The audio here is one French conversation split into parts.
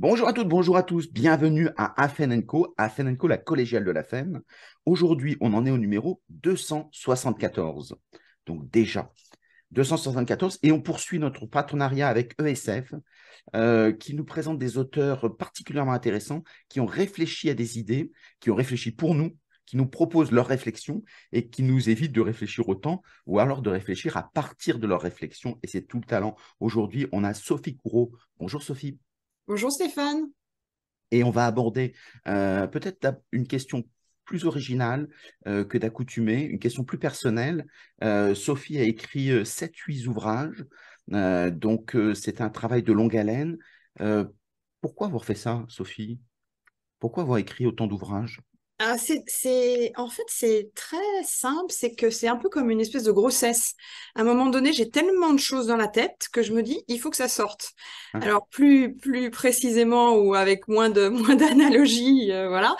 Bonjour à toutes, bonjour à tous, bienvenue à Afen Co, Afen la collégiale de la FEM. Aujourd'hui, on en est au numéro 274. Donc déjà, 274, et on poursuit notre partenariat avec ESF, euh, qui nous présente des auteurs particulièrement intéressants, qui ont réfléchi à des idées, qui ont réfléchi pour nous, qui nous proposent leurs réflexions et qui nous évitent de réfléchir autant ou alors de réfléchir à partir de leurs réflexions. Et c'est tout le talent. Aujourd'hui, on a Sophie Courreau. Bonjour Sophie. Bonjour Stéphane. Et on va aborder euh, peut-être une question plus originale euh, que d'accoutumée, une question plus personnelle. Euh, Sophie a écrit 7-8 ouvrages, donc c'est un travail de longue haleine. pourquoi avoir fait ça, Sophie? Pourquoi avoir écrit autant d'ouvrages? Ah, c'est, en fait, c'est très simple, c'est que c'est un peu comme une espèce de grossesse. À un moment donné, j'ai tellement de choses dans la tête que je me dis, il faut que ça sorte. Alors, plus, plus précisément ou avec moins de, moins d'analogies, euh, voilà.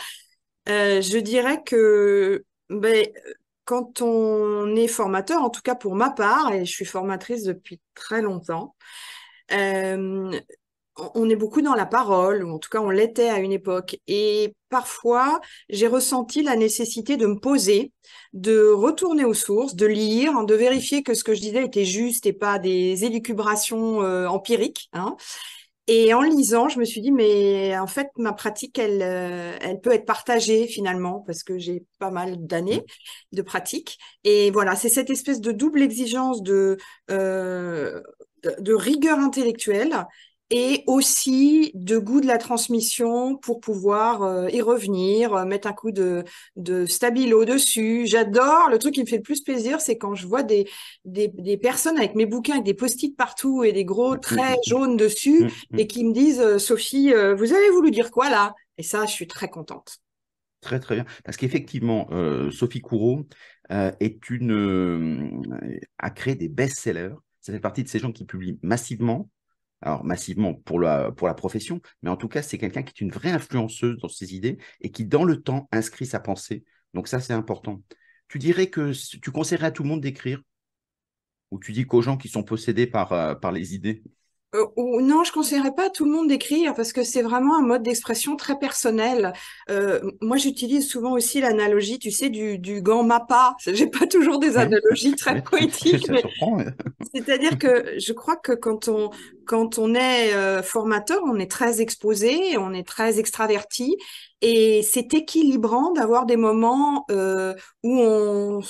Euh, je dirais que, ben, quand on est formateur, en tout cas pour ma part, et je suis formatrice depuis très longtemps, euh, on est beaucoup dans la parole, ou en tout cas on l'était à une époque. Et parfois, j'ai ressenti la nécessité de me poser, de retourner aux sources, de lire, de vérifier que ce que je disais était juste et pas des élucubrations euh, empiriques. Hein. Et en lisant, je me suis dit, mais en fait, ma pratique, elle, euh, elle peut être partagée finalement, parce que j'ai pas mal d'années de pratique. Et voilà, c'est cette espèce de double exigence de, euh, de rigueur intellectuelle et aussi de goût de la transmission pour pouvoir euh, y revenir, euh, mettre un coup de, de stabilo dessus. J'adore. Le truc qui me fait le plus plaisir, c'est quand je vois des, des, des, personnes avec mes bouquins, avec des post-it partout et des gros traits jaunes dessus, et qui me disent, euh, Sophie, vous avez voulu dire quoi là? Et ça, je suis très contente. Très très bien. Parce qu'effectivement, Sophie Courreau est une, a créé des best-sellers. Ça fait partie de ces gens qui publient massivement, alors massivement pour la, pour la profession, mais en tout cas, c'est quelqu'un qui est une vraie influenceuse dans ses idées et qui, dans le temps, inscrit sa pensée. Donc ça, c'est important. Tu dirais que tu conseillerais à tout le monde d'écrire? Ou tu dis qu'aux gens qui sont possédés par, euh, par les idées? Euh, non, je conseillerais pas à tout le monde d'écrire parce que c'est vraiment un mode d'expression très personnel. Euh, moi, j'utilise souvent aussi l'analogie, tu sais, du, du gant mappa. J'ai pas toujours des analogies très poétiques. C'est-à-dire que je crois que quand on quand on est euh, formateur, on est très exposé, on est très extraverti et c'est équilibrant d'avoir des moments euh, où on,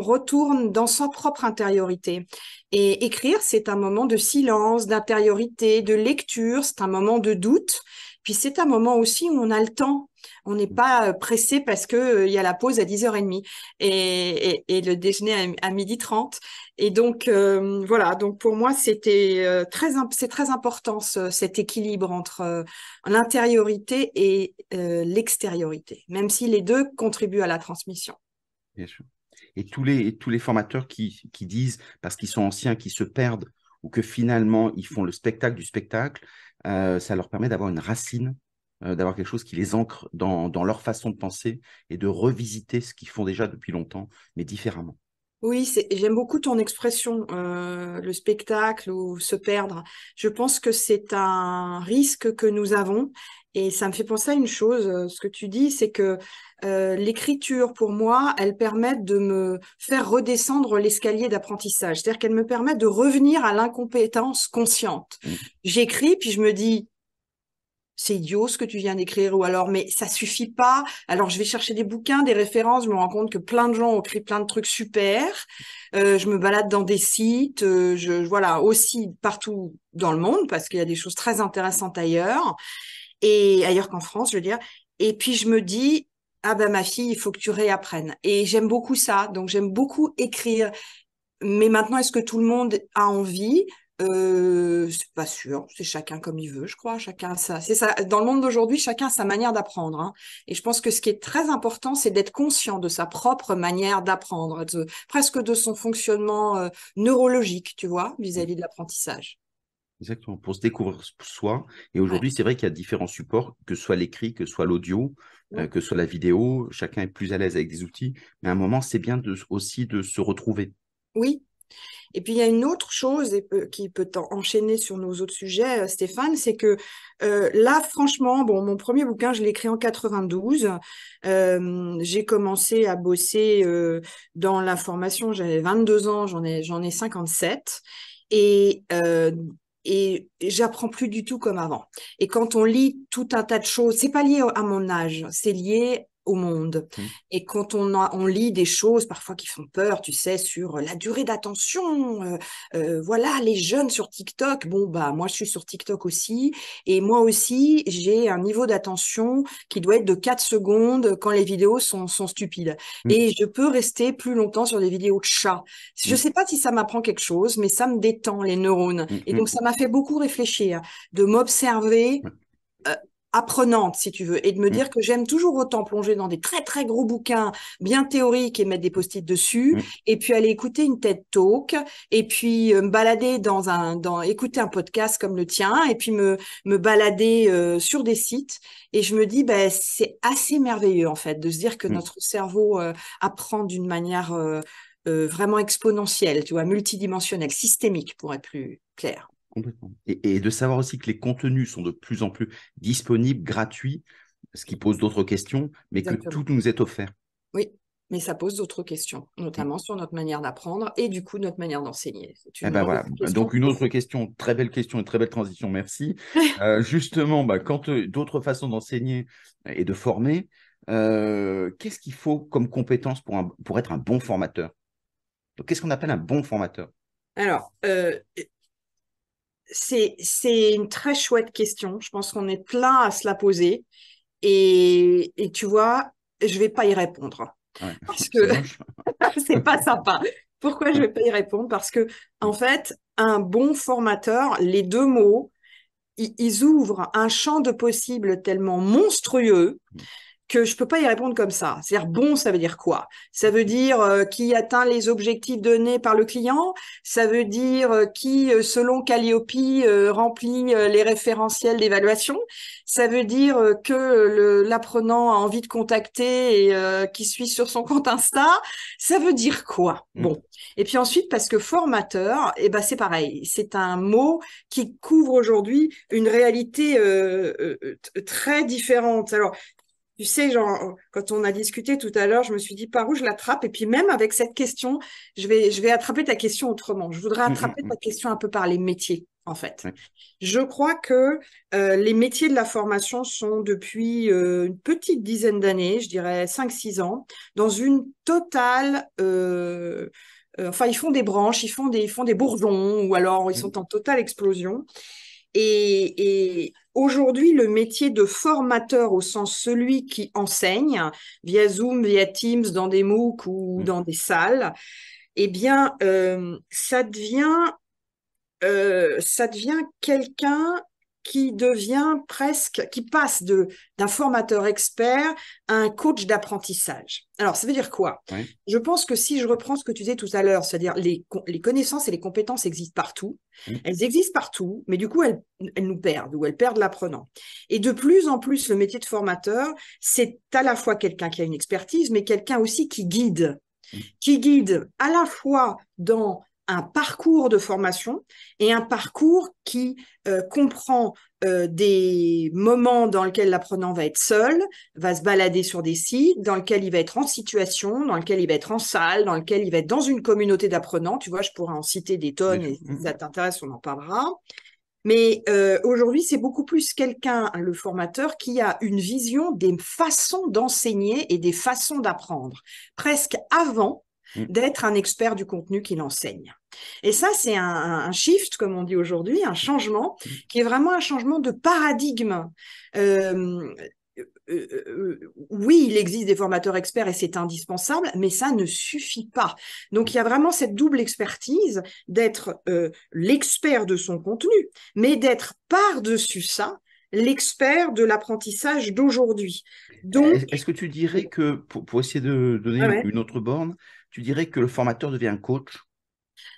retourne dans sa propre intériorité. Et écrire, c'est un moment de silence, d'intériorité, de lecture, c'est un moment de doute. Puis c'est un moment aussi où on a le temps. On n'est pas euh, pressé parce que euh, il y a la pause à 10h30 et, et, et le déjeuner à, midi 30. Et donc voilà, donc pour moi c'était très c'est très important cet équilibre entre l'intériorité et l'extériorité, même si les deux contribuent à la transmission. Bien sûr. Et tous les, tous les formateurs qui, qui disent, parce qu'ils sont anciens, qui se perdent, ou que finalement ils font le spectacle du spectacle, euh, ça leur permet d'avoir une racine, euh, d'avoir quelque chose qui les ancre dans, dans leur façon de penser et de revisiter ce qu'ils font déjà depuis longtemps, mais différemment. Oui, j'aime beaucoup ton expression, euh, le spectacle ou se perdre. Je pense que c'est un risque que nous avons et ça me fait penser à une chose, euh, ce que tu dis, c'est que euh, l'écriture, pour moi, elle permet de me faire redescendre l'escalier d'apprentissage. C'est-à-dire qu'elle me permet de revenir à l'incompétence consciente. Mmh. J'écris, puis je me dis, c'est idiot ce que tu viens d'écrire ou alors mais ça suffit pas alors je vais chercher des bouquins des références je me rends compte que plein de gens ont écrit plein de trucs super euh, je me balade dans des sites euh, je voilà aussi partout dans le monde parce qu'il y a des choses très intéressantes ailleurs et ailleurs qu'en France je veux dire et puis je me dis ah ben ma fille il faut que tu réapprennes et j'aime beaucoup ça donc j'aime beaucoup écrire mais maintenant est-ce que tout le monde a envie? Euh, c'est pas sûr, c'est chacun comme il veut, je crois. Chacun ça, c'est ça. Dans le monde d'aujourd'hui, chacun a sa manière d'apprendre. Hein. Et je pense que ce qui est très important, c'est d'être conscient de sa propre manière d'apprendre, presque de son fonctionnement euh, neurologique, tu vois, vis-à-vis de l'apprentissage. Exactement, pour se découvrir soi. Et aujourd'hui, c'est vrai qu'il y a différents supports, que ce soit l'écrit, que ce soit l'audio, euh, que ce soit la vidéo. Chacun est plus à l'aise avec des outils. Mais à un moment, c'est bien de, aussi de se retrouver. Oui, Et puis, il y a une autre chose qui peut enchaîner sur nos autres sujets, Stéphane, c'est que là, franchement, bon, mon premier bouquin, je l'ai écrit en 92. j'ai commencé à bosser dans la formation, j'avais 22 ans, j'en ai, j'en ai 57. Et et j'apprends plus du tout comme avant. Et quand on lit tout un tas de choses, c'est pas lié à mon âge, c'est lié au monde. Mmh. Et quand on, on lit des choses parfois qui font peur, tu sais, sur la durée d'attention, euh, euh, voilà, les jeunes sur TikTok, bon, bah, moi, je suis sur TikTok aussi. Et moi aussi, j'ai un niveau d'attention qui doit être de 4 secondes quand les vidéos sont, sont stupides. Mmh. Et je peux rester plus longtemps sur des vidéos de chats. Je mmh. sais pas si ça m'apprend quelque chose, mais ça me détend les neurones. Et donc, ça m'a fait beaucoup réfléchir de m'observer apprenante, si tu veux, et de me mm. dire que j'aime toujours autant plonger dans des très très gros bouquins bien théoriques et mettre des post-it dessus, mm. et puis aller écouter une TED Talk, et puis euh, me balader dans un, dans écouter un podcast comme le tien, et puis me me balader euh, sur des sites. Et je me dis, ben c'est assez merveilleux en fait de se dire que mm. notre cerveau euh, apprend d'une manière vraiment exponentielle, tu vois, multidimensionnelle, systémique pour être plus clair. Complètement. Et, de savoir aussi que les contenus sont de plus en plus disponibles, gratuits, ce qui pose d'autres questions, mais que tout nous est offert. Oui, mais ça pose d'autres questions, notamment sur notre manière d'apprendre et du coup notre manière d'enseigner. Eh ben voilà. Donc une autre question, très belle question, une très belle transition, merci. Euh, justement, bah, quand euh, d'autres façons d'enseigner et de former, euh, qu'est-ce qu'il faut comme compétence pour, pour être un bon formateur? Qu'est-ce qu'on appelle un bon formateur? Alors, c'est une très chouette question. Je pense qu'on est plein à se la poser. Et, tu vois, je vais pas y répondre. parce que c'est pas sympa. Pourquoi je vais pas y répondre? Parce que, en fait, un bon formateur, les deux mots, ils ouvrent un champ de possibles tellement monstrueux mmh que je peux pas y répondre comme ça. C'est-à-dire bon, ça veut dire quoi? Ça veut dire euh, qui atteint les objectifs donnés par le client? Ça veut dire euh, qui, euh, selon Calliope, remplit les référentiels d'évaluation? Ça veut dire que l'apprenant a envie de contacter et qui suit sur son compte Insta? Ça veut dire quoi? Mmh. Bon. Et puis ensuite, parce que formateur, eh ben c'est pareil. C'est un mot qui couvre aujourd'hui une réalité très différente. Alors, tu sais, genre, quand on a discuté tout à l'heure, je me suis dit par où je l'attrape. Et puis même avec cette question, je vais, je vais attraper ta question autrement. Je voudrais mmh, mmh, attraper ta mmh. question un peu par les métiers, en fait. Je crois que euh, les métiers de la formation sont depuis euh, une petite dizaine d'années, je dirais 5-6 ans, dans une totale... Euh, enfin, ils font des branches, ils font des, ils font des bourgeons, ou alors ils sont en totale explosion. Et, aujourd'hui, le métier de formateur, au sens celui qui enseigne, via Zoom, via Teams, dans des MOOC ou mmh. dans des salles, eh bien, euh, ça devient, euh, ça devient quelqu'un qui devient presque, qui passe de d'un formateur expert à un coach d'apprentissage. Alors, ça veut dire quoi? Je pense que si je reprends ce que tu disais tout à l'heure, c'est-à-dire les, les connaissances et les compétences existent partout, elles existent partout, mais du coup, elles, elles nous perdent ou elles perdent l'apprenant. Et de plus en plus, le métier de formateur, c'est à la fois quelqu'un qui a une expertise, mais quelqu'un aussi qui guide. Qui guide à la fois dans un parcours de formation et un parcours qui euh, comprend euh, des moments dans lesquels l'apprenant va être seul, va se balader sur des sites, dans lesquels il va être en situation, dans lesquels il va être en salle, dans lesquels il va être dans une communauté d'apprenants. Tu vois, je pourrais en citer des tonnes et si ça t'intéresse, on en parlera. Mais euh, aujourd'hui, c'est beaucoup plus quelqu'un, le formateur, qui a une vision des façons d'enseigner et des façons d'apprendre, presque avant. D'être un expert du contenu qu'il enseigne. Et ça, c'est un, shift, comme on dit aujourd'hui, un changement mm. qui est vraiment un changement de paradigme. Euh, euh, euh, oui, il existe des formateurs experts et c'est indispensable, mais ça ne suffit pas. Donc, il y a vraiment cette double expertise d'être l'expert de son contenu, mais d'être par-dessus ça l'expert de l'apprentissage d'aujourd'hui. Donc, est-ce que tu dirais que pour, essayer de donner une autre borne, tu dirais que le formateur devient coach?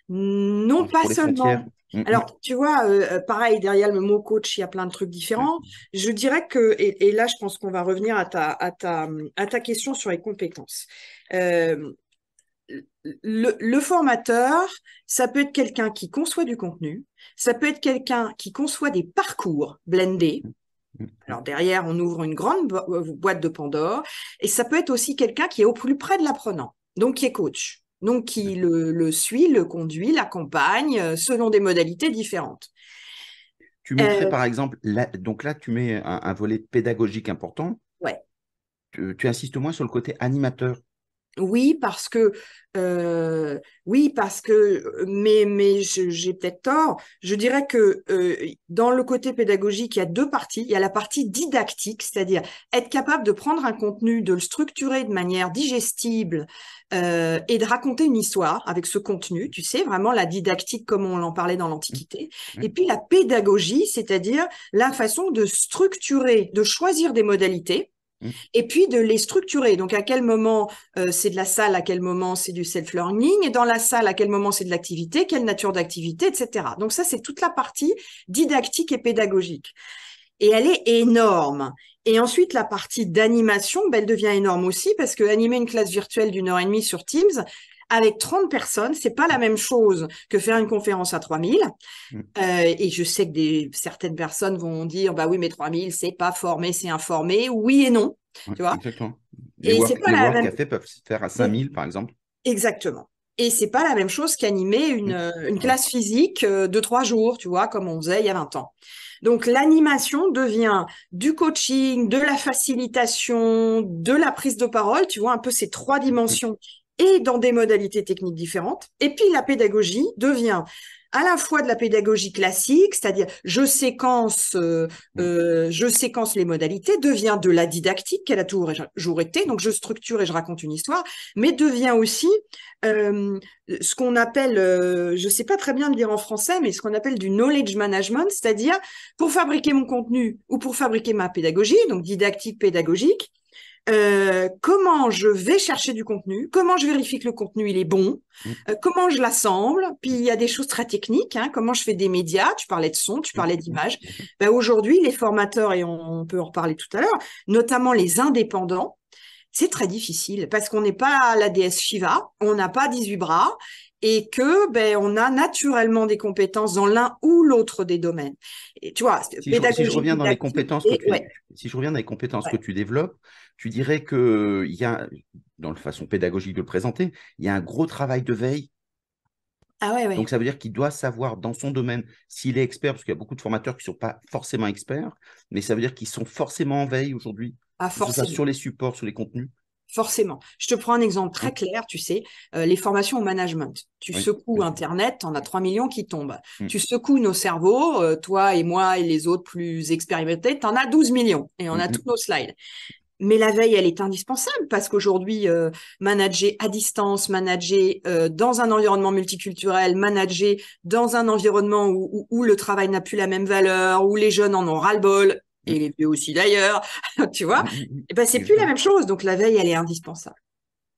Non, pas seulement. Mm, mm. Alors, tu vois, euh, euh, pareil, derrière le mot coach, il y a plein de trucs différents. Je dirais que, et, là, je pense qu'on va revenir à ta, à, ta, à ta question sur les compétences. Euh, le, formateur, ça peut être quelqu'un qui conçoit du contenu, ça peut être quelqu'un qui conçoit des parcours blendés. Alors derrière, on ouvre une grande boîte de Pandore, et ça peut être aussi quelqu'un qui est au plus près de l'apprenant, donc qui est coach, donc qui le, suit, le conduit, l'accompagne, euh, selon des modalités différentes. Tu mettrais euh, par exemple, donc là, tu mets un, volet pédagogique important. Ouais. tu insistes moins sur le côté animateur. Oui, parce que euh, oui, parce que mais mais j'ai peut-être tort. Je dirais que euh, dans le côté pédagogique, il y a deux parties. Il y a la partie didactique, c'est-à-dire être capable de prendre un contenu, de le structurer de manière digestible euh, et de raconter une histoire avec ce contenu. Tu sais, vraiment la didactique comme on en parlait dans l'Antiquité. Mmh. Et puis la pédagogie, c'est-à-dire la façon de structurer, de choisir des modalités Mmh. Et puis de les structurer. Donc à quel moment euh, c'est de la salle, à quel moment c'est du self-learning, et dans la salle, à quel moment c'est de l'activité, quelle nature d'activité, etc. Donc ça, c'est toute la partie didactique et pédagogique. Et elle est énorme. Et ensuite, la partie d'animation, ben, elle devient énorme aussi parce que animer une classe virtuelle d'une heure et demie sur Teams, avec 30 personnes, c'est pas la même chose que faire une conférence à 3000. Mm. Euh, et je sais que des, certaines personnes vont dire, bah oui, mais 3000, c'est pas formé, c'est informé. Oui et non. tu vois Exactement. Les et c'est pas la même... café peuvent se faire à 5000, par exemple. Exactement. Et c'est pas la même chose qu'animer une, mm. une classe physique euh, de trois jours, tu vois, comme on faisait il y a 20 ans. Donc l'animation devient du coaching, de la facilitation, de la prise de parole, tu vois, un peu ces trois dimensions et dans des modalités techniques différentes. Et puis la pédagogie devient à la fois de la pédagogie classique, c'est-à-dire je séquence, euh, euh, je séquence les modalités, devient de la didactique qu'elle a toujours été, donc je structure et je raconte une histoire, mais devient aussi euh, ce qu'on appelle, je ne sais pas très bien le dire en français, mais ce qu'on appelle du knowledge management, c'est-à-dire pour fabriquer mon contenu ou pour fabriquer ma pédagogie, donc didactique pédagogique, euh, comment je vais chercher du contenu, comment je vérifie que le contenu il est bon, mm. euh, comment je l'assemble. Puis il y a des choses très techniques, hein, comment je fais des médias. Tu parlais de son, tu parlais mm. d'images. Ben, Aujourd'hui, les formateurs et on, peut en reparler tout à l'heure, notamment les indépendants, c'est très difficile parce qu'on n'est pas la déesse Shiva, on n'a pas 18 bras et que ben on a naturellement des compétences dans l'un ou l'autre des domaines. Et tu vois, si, je, si je reviens dans les compétences que tu, si je reviens dans les compétences que tu développes, tu dirais que il y a dans la façon pédagogique de le présenter, il y a un gros travail de veille. Ah ouais, ouais. Donc ça veut dire qu'il doit savoir dans son domaine s'il est expert, parce qu'il y a beaucoup de formateurs qui ne sont pas forcément experts, mais ça veut dire qu'ils sont forcément en veille aujourd'hui. Ah, forcément. Sur les supports, sur les contenus. Forcément. Je te prends un exemple très clair, tu sais, euh, les formations au management. Tu secoues Internet, en as 3 millions qui tombent. Mm. Tu secoues nos cerveaux, euh, toi et moi et les autres plus expérimentés, tu en as 12 millions et on a mm-hmm. tous nos slides. Mais la veille, elle est indispensable parce qu'aujourd'hui, euh, manager à distance, manager dans un environnement multiculturel, manager dans un environnement où, où le travail n'a plus la même valeur, où les jeunes en ont ras-le-bol, et les vieux aussi d'ailleurs, tu vois, mm, mm, mm. et ben c'est plus la même chose. Donc la veille, elle est indispensable.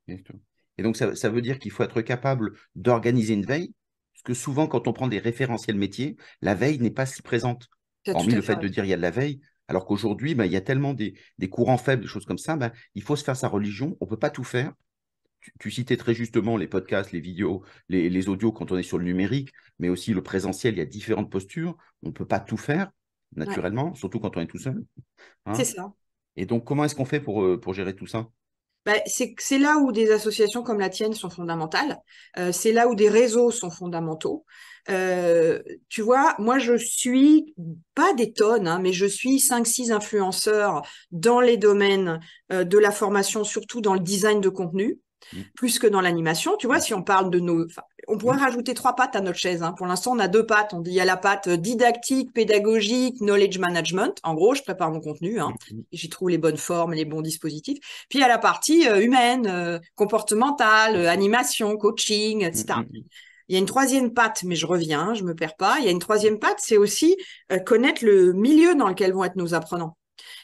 Et donc ça, veut dire qu'il faut être capable d'organiser une veille, parce que souvent quand on prend des référentiels métiers, la veille n'est pas si présente. Hormis le fait de dire il y a de la veille, alors qu'aujourd'hui, ben, il y a tellement des, courants faibles, des choses comme ça, ben, il faut se faire sa religion, on ne peut pas tout faire. Tu, citais très justement les podcasts, les vidéos, les, les, audios quand on est sur le numérique, mais aussi le présentiel, il y a différentes postures, on ne peut pas tout faire naturellement, surtout quand on est tout seul. Hein. c'est ça. Et donc, comment est-ce qu'on fait pour, euh, pour gérer tout ça? Bah, c'est là où des associations comme la tienne sont fondamentales. Euh, c'est là où des réseaux sont fondamentaux. Euh, tu vois, moi, je suis pas des tonnes, hein, mais je suis 5-6 influenceurs dans les domaines de la formation, surtout dans le design de contenu. Mm. plus que dans l'animation. Tu vois, mm. si on parle de nos... on pourrait mm. rajouter trois pattes à notre chaise. Hein. Pour l'instant, on a deux pattes. On dit il y a la patte didactique, pédagogique, knowledge management. En gros, je prépare mon contenu. Hein. J'y trouve les bonnes formes, les bons dispositifs. Puis il y a la partie euh, humaine, euh, comportementale, euh, animation, coaching, etc. Il y a une troisième patte, mais je reviens, je me perds pas. Il y a une troisième patte, c'est aussi connaître le milieu dans lequel vont être nos apprenants.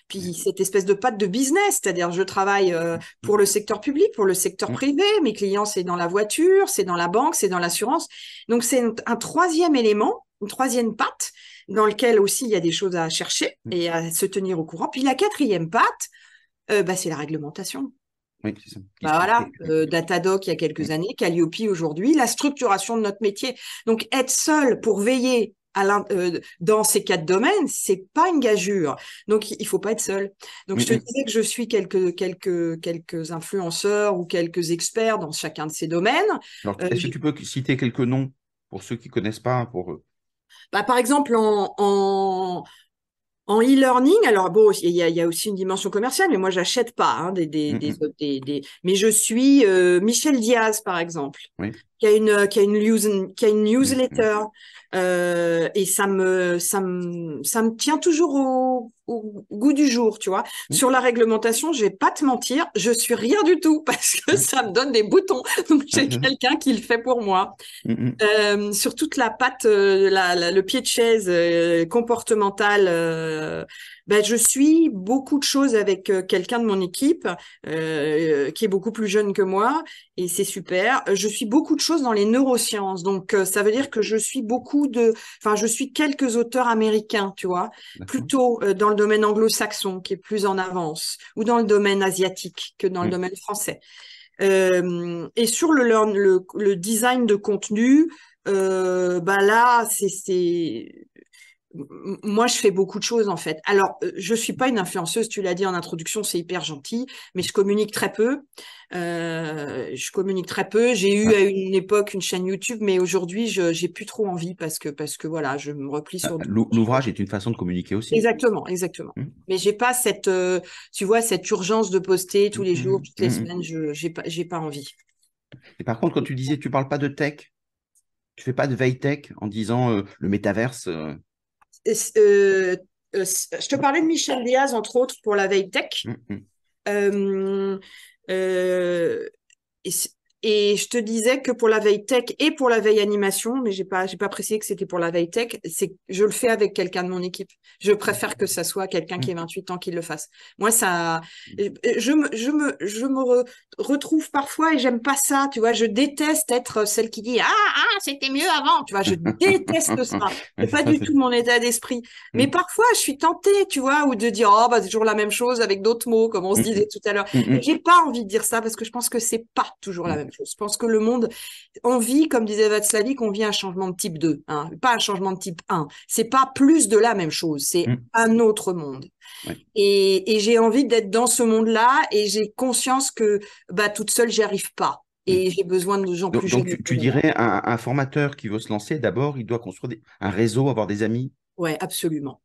Puis cette espèce de patte de business, c'est-à-dire je travaille euh, pour le secteur public, pour le secteur privé, mes clients c'est dans la voiture, c'est dans la banque, c'est dans l'assurance. Donc c'est un troisième élément, une troisième patte dans lequel aussi il y a des choses à chercher et à se tenir au courant. Puis la quatrième patte, euh, bah, c'est la réglementation. Oui, c'est ça. Bah voilà, euh, Datadoc il y a quelques années, Calliope aujourd'hui, la structuration de notre métier. Donc être seul pour veiller à euh, dans ces quatre domaines, c'est pas une gageure. Donc il faut pas être seul. Donc je te disais que je suis quelques quelques quelques influenceurs ou quelques experts dans chacun de ces domaines. Alors est-ce que tu peux citer quelques noms pour ceux qui connaissent pas pour eux bah, par exemple, en, en, en e-learning, alors bon, il y, y a, aussi une dimension commerciale, mais moi j'achète pas hein, des, des, des, des, mais je suis euh, Michel Diaz par exemple, qui a une qui a une, qui a une newsletter, euh, et ça me, ça me, ça me tient toujours au, au goût du jour, tu vois. Mmh. Sur la réglementation, je vais pas te mentir, je suis rien du tout parce que mmh. ça me donne des boutons. Donc j'ai mmh. quelqu'un qui le fait pour moi. Euh, sur toute la patte, euh, la, le pied de chaise euh, comportemental ben, je suis beaucoup de choses avec euh, quelqu'un de mon équipe euh, qui est beaucoup plus jeune que moi et c'est super. Je suis beaucoup de choses dans les neurosciences, donc euh, ça veut dire que je suis beaucoup de, enfin je suis quelques auteurs américains, tu vois, plutôt euh, dans le domaine anglo-saxon qui est plus en avance ou dans le domaine asiatique que dans le domaine français. et sur le, le, le, design de contenu, euh, bah là, c'est moi, je fais beaucoup de choses en fait. Alors, euh, je suis pas une influenceuse, tu l'as dit en introduction, c'est hyper gentil, mais je communique très peu. Euh, je communique très peu. J'ai eu à une époque une chaîne YouTube, mais aujourd'hui, je j'ai plus trop envie parce que parce que voilà, je me replie sur. Ah, l'ouvrage est une façon de communiquer aussi. Exactement, exactement. Mmh. Mais j'ai pas cette, euh, tu vois, cette urgence de poster tous les mmh, jours, toutes les mmh, semaines. Je j'ai pas j'ai pas envie. Et par contre, quand tu disais, tu parles pas de tech, tu fais pas de veille tech en disant le métaverse. Euh, euh, je te parlais de Michel Diaz, entre autres, pour la veille tech. Mm, mm. Euh, et, et je te disais que pour la veille tech et pour la veille animation, mais j'ai pas, j'ai pas précisé que c'était pour la veille tech, c'est, je le fais avec quelqu'un de mon équipe. Je préfère que ça soit quelqu'un qui ait 28 ans qui le fasse. Moi, ça, je me, je me, je me retrouve parfois et j'aime pas ça, tu vois. Je déteste être celle qui dit, ah, ah, c'était mieux avant, tu vois. Je déteste ça. C'est pas du tout mon état d'esprit. Mais mm. parfois, je suis tentée, tu vois, ou de dire, oh, bah, c'est toujours la même chose avec d'autres mots, comme on se mm. disait tout à l'heure. J'ai pas envie de dire ça parce que je pense que c'est pas toujours la même chose. Je pense que le monde, on vit, comme disait Václavic, on vit un changement de type 2, hein, pas un changement de type 1. C'est pas plus de la même chose, c'est mm. un autre monde. Et, j'ai envie d'être dans ce monde-là et j'ai conscience que bah, toute seule, j'y arrive pas. Et mm. j'ai besoin de gens plus jeunes. Donc, tu, dirais, un, formateur qui veut se lancer, d'abord, il doit construire un réseau, avoir des amis? Oui, absolument.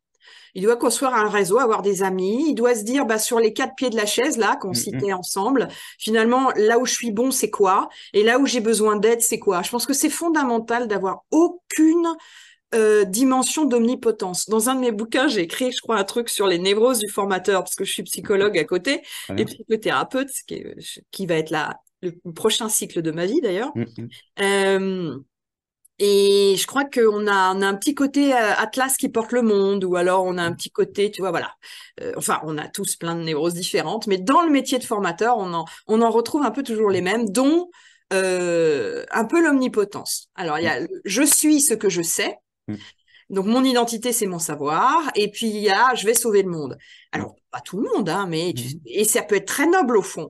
Il doit construire un réseau, avoir des amis. Il doit se dire, bah, sur les quatre pieds de la chaise, là, qu'on mm, citait mm. ensemble, finalement, là où je suis bon, c'est quoi? Et là où j'ai besoin d'aide, c'est quoi? Je pense que c'est fondamental d'avoir aucune euh, dimension d'omnipotence. Dans un de mes bouquins, j'ai écrit, je crois, un truc sur les névroses du formateur, parce que je suis psychologue à côté, et psychothérapeute, ce qui, qui va être la, le prochain cycle de ma vie d'ailleurs. Mm, euh, et je crois qu'on a, on a un petit côté euh, Atlas qui porte le monde, ou alors on a un petit côté, tu vois, voilà. Euh, enfin, on a tous plein de névroses différentes, mais dans le métier de formateur, on en, on en retrouve un peu toujours les mêmes, dont euh, un peu l'omnipotence. Alors, il y a je suis ce que je sais. Mm. Donc, mon identité, c'est mon savoir. Et puis, il y a je vais sauver le monde. Alors, pas tout le monde, hein, mais mm. et ça peut être très noble au fond.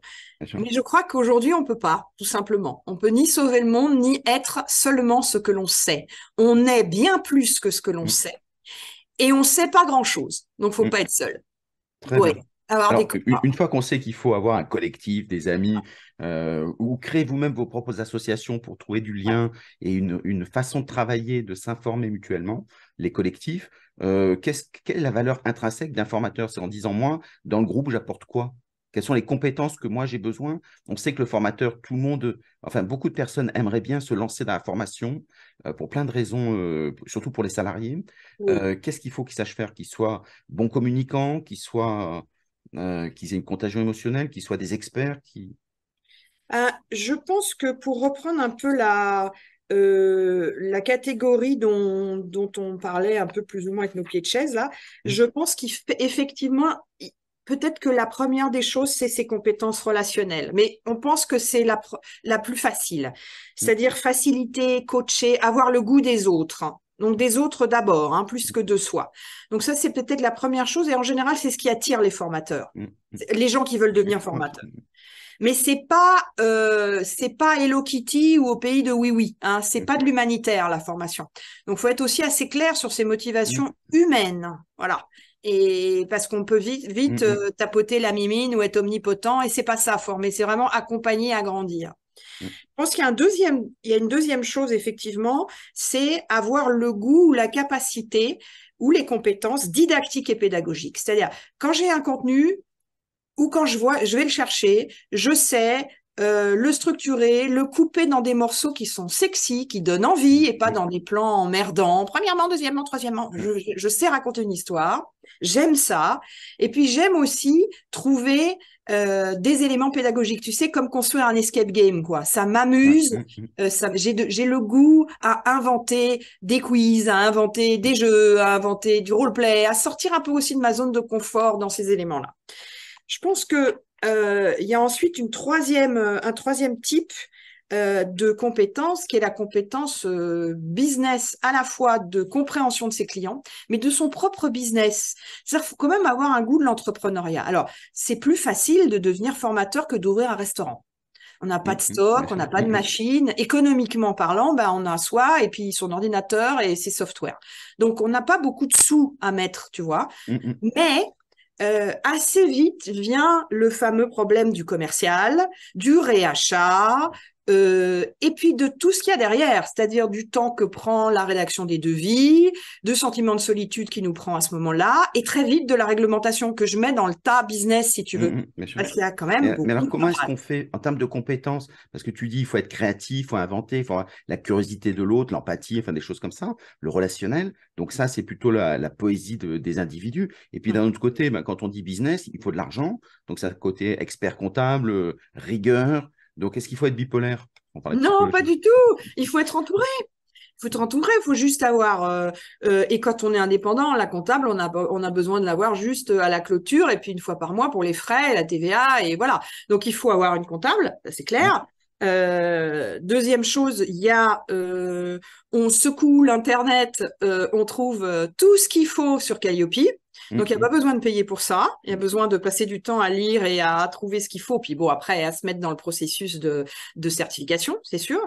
Mais je crois qu'aujourd'hui, on peut pas, tout simplement. On peut ni sauver le monde, ni être seulement ce que l'on sait. On est bien plus que ce que l'on mm. sait. Et on sait pas grand-chose. Donc, faut mm. pas être seul. une, fois qu'on sait qu'il faut avoir un collectif, des amis, euh, ou créer vous-même vos propres associations pour trouver du lien et une, façon de travailler, de s'informer mutuellement, les collectifs, euh, quelle est la valeur intrinsèque d'un formateur? C'est en disant, moi, dans le groupe, j'apporte quoi? Quelles sont les compétences que moi j'ai besoin? On sait que le formateur, tout le monde, enfin beaucoup de personnes aimeraient bien se lancer dans la formation euh, pour plein de raisons, euh, surtout pour les salariés. Qu'est-ce qu'il faut qu'ils sachent faire? Qu'ils soient bons communicants, qu'ils soient, qu'ils aient une contagion émotionnelle, qu'ils soient des experts, qui. je pense que pour reprendre un peu la, la catégorie dont, dont, on parlait un peu plus ou moins avec nos pieds de chaise, là, mmh. je pense qu'effectivement, peut-être que la première des choses, c'est ses compétences relationnelles, mais on pense que c'est la, la plus facile, c'est-à-dire faciliter, coacher, avoir le goût des autres. Donc des autres d'abord, hein, plus que de soi. Donc ça, c'est peut-être la première chose, et en général, c'est ce qui attire les formateurs, mm, mm. les gens qui veulent devenir formateurs. Mais c'est pas euh, c'est pas Hello Kitty ou au pays de oui oui. Hein, c'est pas de l'humanitaire la formation. Donc faut être aussi assez clair sur ses motivations mm. humaines. Voilà. Et parce qu'on peut vite vite euh, tapoter la mimine ou être omnipotent et c'est pas ça former. C'est vraiment accompagner, agrandir. Je pense qu'il y a un deuxième, il y a une deuxième chose effectivement, c'est avoir le goût ou la capacité ou les compétences didactiques et pédagogiques. C'est-à-dire, quand j'ai un contenu ou quand je vois, je vais le chercher, je sais euh, le structurer, le couper dans des morceaux qui sont sexy, qui donnent envie et pas dans des plans emmerdants. Premièrement, deuxièmement, troisièmement, je, sais raconter une histoire, j'aime ça. Et puis j'aime aussi trouver euh, des éléments pédagogiques. Tu sais, comme construire un escape game, quoi. Ça m'amuse. Euh, j'ai le goût à inventer des quiz, à inventer des jeux, à inventer du roleplay, à sortir un peu aussi de ma zone de confort dans ces éléments-là. Je pense que euh, il y a ensuite une troisième, un troisième type euh, de compétences qui est la compétence euh, business à la fois de compréhension de ses clients, mais de son propre business. C'est-à-dire faut quand même avoir un goût de l'entrepreneuriat. Alors, c'est plus facile de devenir formateur que d'ouvrir un restaurant. On n'a pas de mmh, stock, on n'a pas de machine. Économiquement parlant, ben, on a soi et puis son ordinateur et ses softwares. Donc, on n'a pas beaucoup de sous à mettre, tu vois. Mmh, mais euh, assez vite vient le fameux problème du commercial, du réachat, euh, et puis de tout ce qu'il y a derrière, c'est-à-dire du temps que prend la rédaction des devis, de sentiment de solitude qui nous prend à ce moment-là, et très vite de la réglementation que je mets dans le tas business, si tu veux. Mmh, mmh, parce qu'il y a quand même. Mais, alors, comment est-ce qu'on fait en termes de compétences? Parce que tu dis, il faut être créatif, il faut inventer, il faut avoir la curiosité de l'autre, l'empathie, enfin des choses comme ça, le relationnel. Donc ça, c'est plutôt la, poésie des individus. Et puis d'un autre côté, ben, quand on dit business, il faut de l'argent. Donc ça, côté expert comptable, rigueur. Donc, est-ce qu'il faut être bipolaire? Non, pas du tout. Il faut être entouré. Il faut être entouré, il faut juste avoir. Euh, euh, et quand on est indépendant, la comptable, on a, on a besoin de l'avoir juste à la clôture et puis une fois par mois pour les frais, la TVA et voilà. Donc il faut avoir une comptable, c'est clair. Euh, deuxième chose, il y a, on secoue l'internet, on trouve tout ce qu'il faut sur Calliope. Donc, il n'y a pas besoin de payer pour ça. Il y a besoin de passer du temps à lire et à trouver ce qu'il faut. Puis bon, après, à se mettre dans le processus de, de certification, c'est sûr.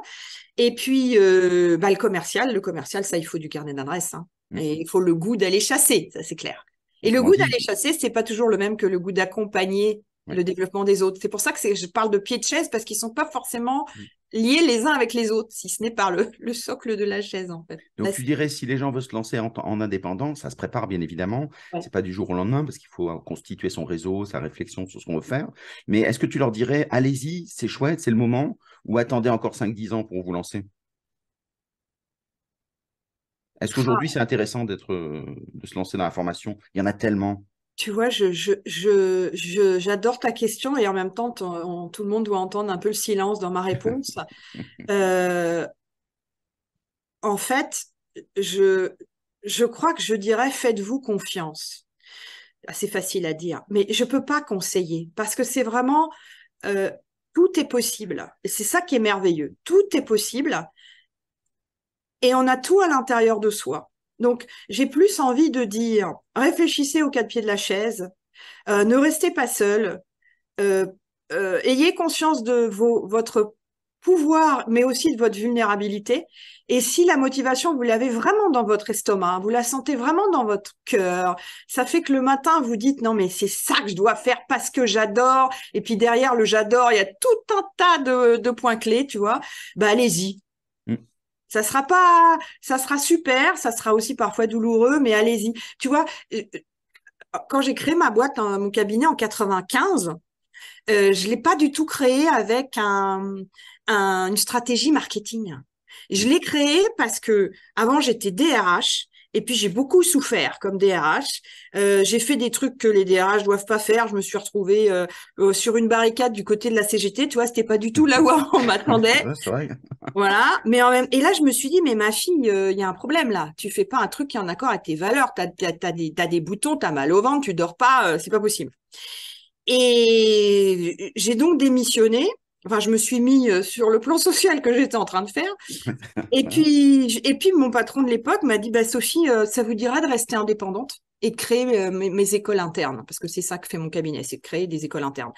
Et puis, euh, bah, le commercial, le commercial, ça, il faut du carnet d'adresse. Hein. Et il faut le goût d'aller chasser, ça c'est clair. Et le goût d'aller chasser, c'est pas toujours le même que le goût d'accompagner le développement des autres. C'est pour ça que je parle de pied de chaise parce qu'ils sont pas forcément mm. Liés les uns avec les autres, si ce n'est par le, socle de la chaise en fait. Donc tu dirais si les gens veulent se lancer en, indépendant, ça se prépare bien évidemment. Ce C'est pas du jour au lendemain parce qu'il faut euh, constituer son réseau, sa réflexion sur ce qu'on veut faire. Mais est-ce que tu leur dirais allez-y, c'est chouette, c'est le moment, ou attendez encore 5-10 ans pour vous lancer? Est-ce qu'aujourd'hui ah. c'est intéressant d'être euh, de se lancer dans la formation? Il y en a tellement. Tu vois, je, je, je, j'adore ta question et en même temps, tout le monde doit entendre un peu le silence dans ma réponse. Euh, en fait, je, je crois que je dirais faites-vous confiance. C'est facile à dire, mais je peux pas conseiller parce que c'est vraiment euh, tout est possible. Et c'est ça qui est merveilleux. Tout est possible et on a tout à l'intérieur de soi. Donc, j'ai plus envie de dire, réfléchissez aux quatre pieds de la chaise, euh, ne restez pas seul, euh, euh, ayez conscience de vos, votre pouvoir, mais aussi de votre vulnérabilité. Et si la motivation, vous l'avez vraiment dans votre estomac, vous la sentez vraiment dans votre cœur, ça fait que le matin, vous dites, non, mais c'est ça que je dois faire parce que j'adore. Et puis derrière le j'adore, il y a tout un tas de, de points clés, tu vois. Bah, allez-y. Ça sera pas, ça sera super, ça sera aussi parfois douloureux, mais allez-y. Tu vois, euh, euh, quand j'ai créé ma boîte, mon cabinet en 95, euh, je l'ai pas du tout créé avec un, une stratégie marketing. Je l'ai créé parce que avant j'étais DRH et puis j'ai beaucoup souffert comme DRH. Euh, j'ai fait des trucs que les DRH doivent pas faire. Je me suis retrouvée euh, euh, sur une barricade du côté de la CGT. Tu vois, c'était pas du tout là où on m'attendait. voilà. Mais en même... et là, je me suis dit, mais ma fille, il y a un problème là. Tu fais pas un truc qui est en accord avec tes valeurs. T'as as, des, as des boutons, t'as mal au ventre, tu dors pas. c'est pas possible. Et j'ai donc démissionné Enfin, je me suis mis euh, sur le plan social que j'étais en train de faire. Et puis, et puis mon patron de l'époque m'a dit, bah, Sophie, euh, ça vous dirait de rester indépendante et de créer euh, mes, écoles internes, parce que c'est ça que fait mon cabinet, c'est de créer des écoles internes.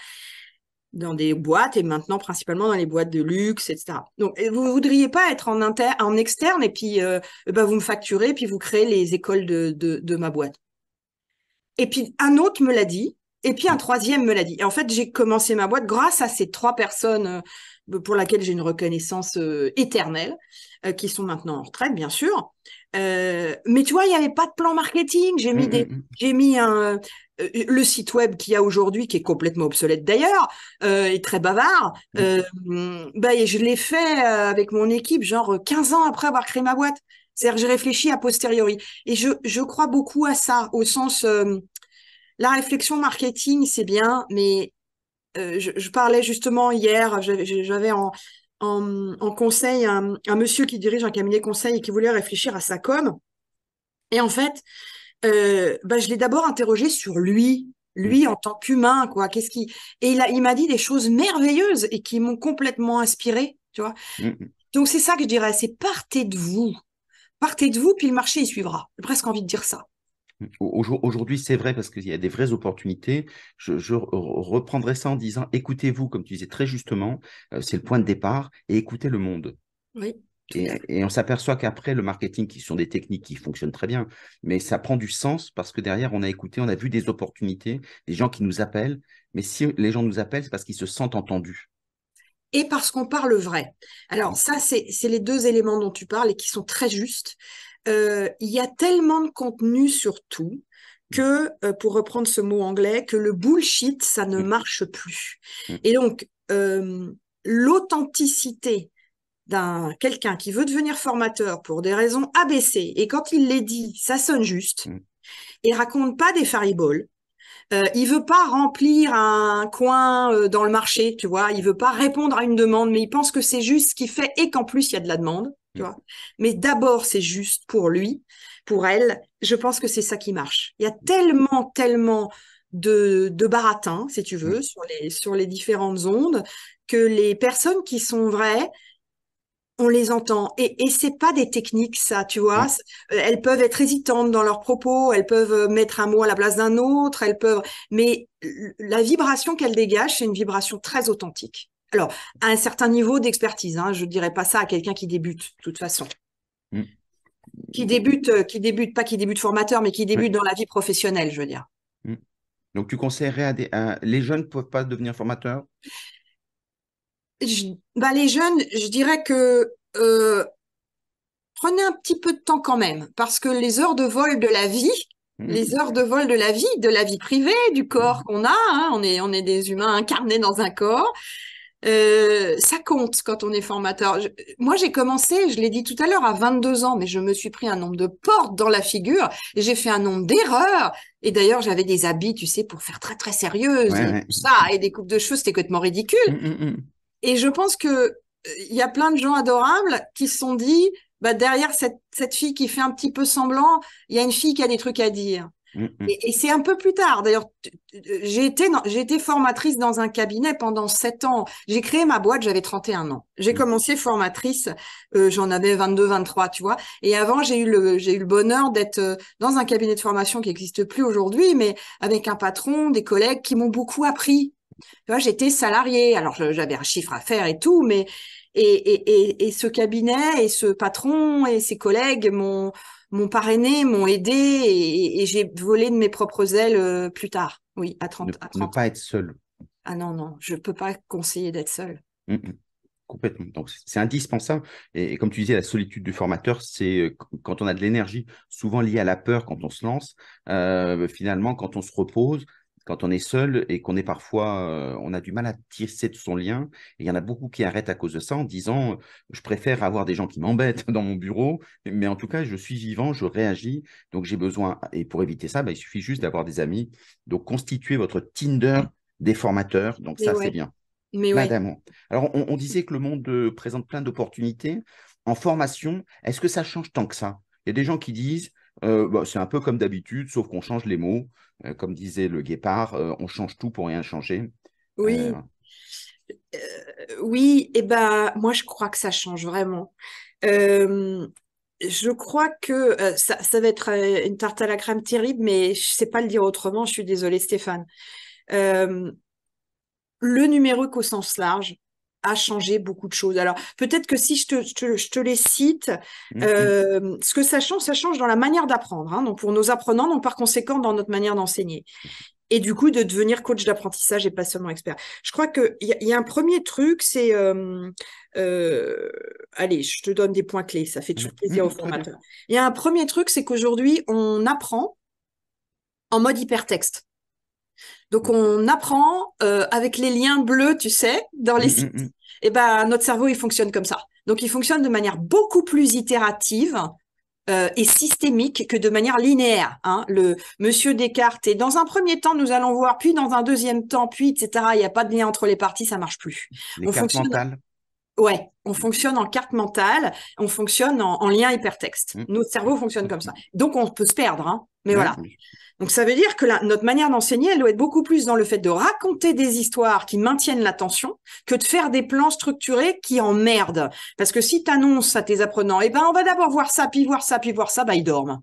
dans des boîtes et maintenant principalement dans les boîtes de luxe, etc. Donc, vous voudriez pas être en, inter en externe et puis euh, bah, vous me facturez puis vous créez les écoles de, de, de ma boîte. Et puis un autre me l'a dit et puis un troisième me l'a dit. Et en fait, j'ai commencé ma boîte grâce à ces trois personnes euh, pour lesquelles j'ai une reconnaissance euh, éternelle, qui sont maintenant en retraite, bien sûr. mais tu vois, il n'y avait pas de plan marketing. J'ai mis, mmh, des, mmh, mmh. j'ai mis un, euh, le site web qu'il y a aujourd'hui, qui est complètement obsolète d'ailleurs, euh, et très bavard, mm. euh, bah, je l'ai fait euh, avec mon équipe, genre 15 ans après avoir créé ma boîte. C'est-à-dire que j'ai réfléchi a posteriori. Et je, je crois beaucoup à ça, au sens, la réflexion marketing, c'est bien, mais je, je, parlais justement hier, j'avais en, en, en, conseil un, un monsieur qui dirige un cabinet conseil et qui voulait réfléchir à sa com. Et en fait, euh, bah, je l'ai d'abord interrogé sur lui, lui mm. en tant qu'humain, quoi. Qu'est-ce qui et il, il m'a dit des choses merveilleuses et qui m'ont complètement inspiré, tu vois. Mm. Donc c'est ça que je dirais, c'est partez de vous, partez de vous, puis le marché il suivra. J'ai presque envie de dire ça. Aujourd'hui, c'est vrai parce qu'il y a des vraies opportunités. Je, je reprendrai ça en disant écoutez-vous, comme tu disais très justement, euh, c'est le point de départ, et écoutez le monde. Oui. Et, on s'aperçoit qu'après, le marketing, qui sont des techniques qui fonctionnent très bien, mais ça prend du sens parce que derrière, on a écouté, on a vu des opportunités, des gens qui nous appellent. Mais si les gens nous appellent, c'est parce qu'ils se sentent entendus. Et parce qu'on parle vrai. Alors ça, c'est les deux éléments dont tu parles et qui sont très justes. Euh, il y a tellement de contenu sur tout que, euh, pour reprendre ce mot anglais, que le bullshit, ça ne mmh. marche plus. Mmh. Et donc, euh, l'authenticité d'un quelqu'un qui veut devenir formateur pour des raisons ABC et quand il les dit, ça sonne juste. Mm. Il raconte pas des fariboles. Euh, il veut pas remplir un coin euh, dans le marché, tu vois. Il veut pas répondre à une demande, mais il pense que c'est juste ce qu'il fait et qu'en plus il y a de la demande, tu mm. vois. Mais d'abord c'est juste pour lui, pour elle. Je pense que c'est ça qui marche. Il y a tellement, tellement de, de baratin, si tu veux, mm. sur les sur les différentes ondes, que les personnes qui sont vraies, on les entend. Et, et c'est pas des techniques, ça, tu vois. Euh, elles peuvent être hésitantes dans leurs propos, elles peuvent euh, mettre un mot à la place d'un autre, elles peuvent. Mais la vibration qu'elles dégagent, c'est une vibration très authentique. Alors, à un certain niveau d'expertise, hein, je dirais pas ça à quelqu'un qui débute, de toute façon. Mm. Qui débute, euh, qui débute, pas qui débute formateur, mais qui débute dans la vie professionnelle, je veux dire. Mm. Donc, tu conseillerais à, des, les jeunes ne peuvent pas devenir formateurs? Bah, les jeunes, je dirais que euh, prenez un petit peu de temps quand même, parce que les heures de vol de la vie, mmh. les heures de vol de la vie, de la vie privée, du corps qu'on a, hein, on est on est des humains incarnés dans un corps. Euh, ça compte quand on est formateur. moi, j'ai commencé, je l'ai dit tout à l'heure, à 22 ans, mais je me suis pris un nombre de portes dans la figure et j'ai fait un nombre d'erreurs. Et d'ailleurs, j'avais des habits, tu sais, pour faire très très sérieuse et tout ça, et des coupes de cheveux, c'était complètement ridicule. Mmh, et je pense que il y a plein de gens adorables qui se sont dit, bah, derrière cette, cette fille qui fait un petit peu semblant, il y a une fille qui a des trucs à dire. Mm, mm. Et, c'est un peu plus tard. D'ailleurs, j'ai été, j'ai été formatrice dans un cabinet pendant sept ans. J'ai créé ma boîte, j'avais 31 ans. J'ai mm. commencé formatrice, euh, j'en avais 22, 23, tu vois. Et avant, j'ai eu le, j'ai eu le bonheur d'être euh, dans un cabinet de formation qui n'existe plus aujourd'hui, mais avec un patron, des collègues qui m'ont beaucoup appris. Tu vois, j'étais salariée, alors j'avais un chiffre à faire et tout, mais et, et, et, ce cabinet et ce patron et ses collègues m'ont m'ont parrainé, m'ont aidé et, j'ai volé de mes propres ailes euh, plus tard. Oui, à 30, ne, ne pas être seul. Ah non, non, je ne peux pas conseiller d'être seul. Mmh, mmh. Complètement. Donc, c'est indispensable. Et, comme tu disais, la solitude du formateur, c'est euh, quand on a de l'énergie, souvent liée à la peur quand on se lance. Euh, finalement, quand on se repose, quand on est seul et qu'on est parfois, euh, on a du mal à tisser de son lien. Et il y en a beaucoup qui arrêtent à cause de ça en disant, je préfère avoir des gens qui m'embêtent dans mon bureau, mais en tout cas, je suis vivant, je réagis, donc j'ai besoin. Et pour éviter ça, bah, il suffit juste d'avoir des amis. Donc, constituer votre Tinder des formateurs. Donc, ça, c'est bien. Mais Madame. Alors, on, disait que le monde euh, présente plein d'opportunités. En formation, est-ce que ça change tant que ça? Il y a des gens qui disent, euh, bah, c'est un peu comme d'habitude, sauf qu'on change les mots. Euh, comme disait le guépard, euh, on change tout pour rien changer. Oui. oui, et eh ben moi je crois que ça change vraiment. je crois que ça, ça, va être une tarte à la crème terrible, mais je sais pas le dire autrement. Je suis désolée, Stéphane. le numérique au sens large a changé beaucoup de choses. Alors, peut-être que si je te, je te, les cite, mm, mm. euh, ce que ça change, ça change dans la manière d'apprendre, hein, donc pour nos apprenants, donc par conséquent dans notre manière d'enseigner. Et du coup, de devenir coach d'apprentissage et pas seulement expert. Je crois qu'il y, y, a un premier truc, c'est... Euh, euh, allez, je te donne des points clés, ça fait toujours mm, plaisir aux formateurs. Il y a un premier truc, c'est qu'aujourd'hui, on apprend en mode hypertexte. Donc on apprend euh, avec les liens bleus, tu sais, dans les sites. Et eh ben notre cerveau il fonctionne comme ça. Donc il fonctionne de manière beaucoup plus itérative euh, et systémique que de manière linéaire. Hein. Le Monsieur Descartes. Et dans un premier temps, nous allons voir, puis dans un deuxième temps, puis etc. Il n'y a pas de lien entre les parties, ça marche plus. Les on fonctionne. Mentales. Ouais, on fonctionne en carte mentale, on fonctionne en, lien hypertexte. Mmh. Notre cerveau fonctionne comme ça. Donc on peut se perdre, hein. mais voilà. Donc ça veut dire que notre manière d'enseigner, elle doit être beaucoup plus dans le fait de raconter des histoires qui maintiennent l'attention que de faire des plans structurés qui emmerdent. Parce que si tu annonces à tes apprenants, eh ben on va d'abord voir ça, puis voir ça, puis voir ça, bah ils dorment.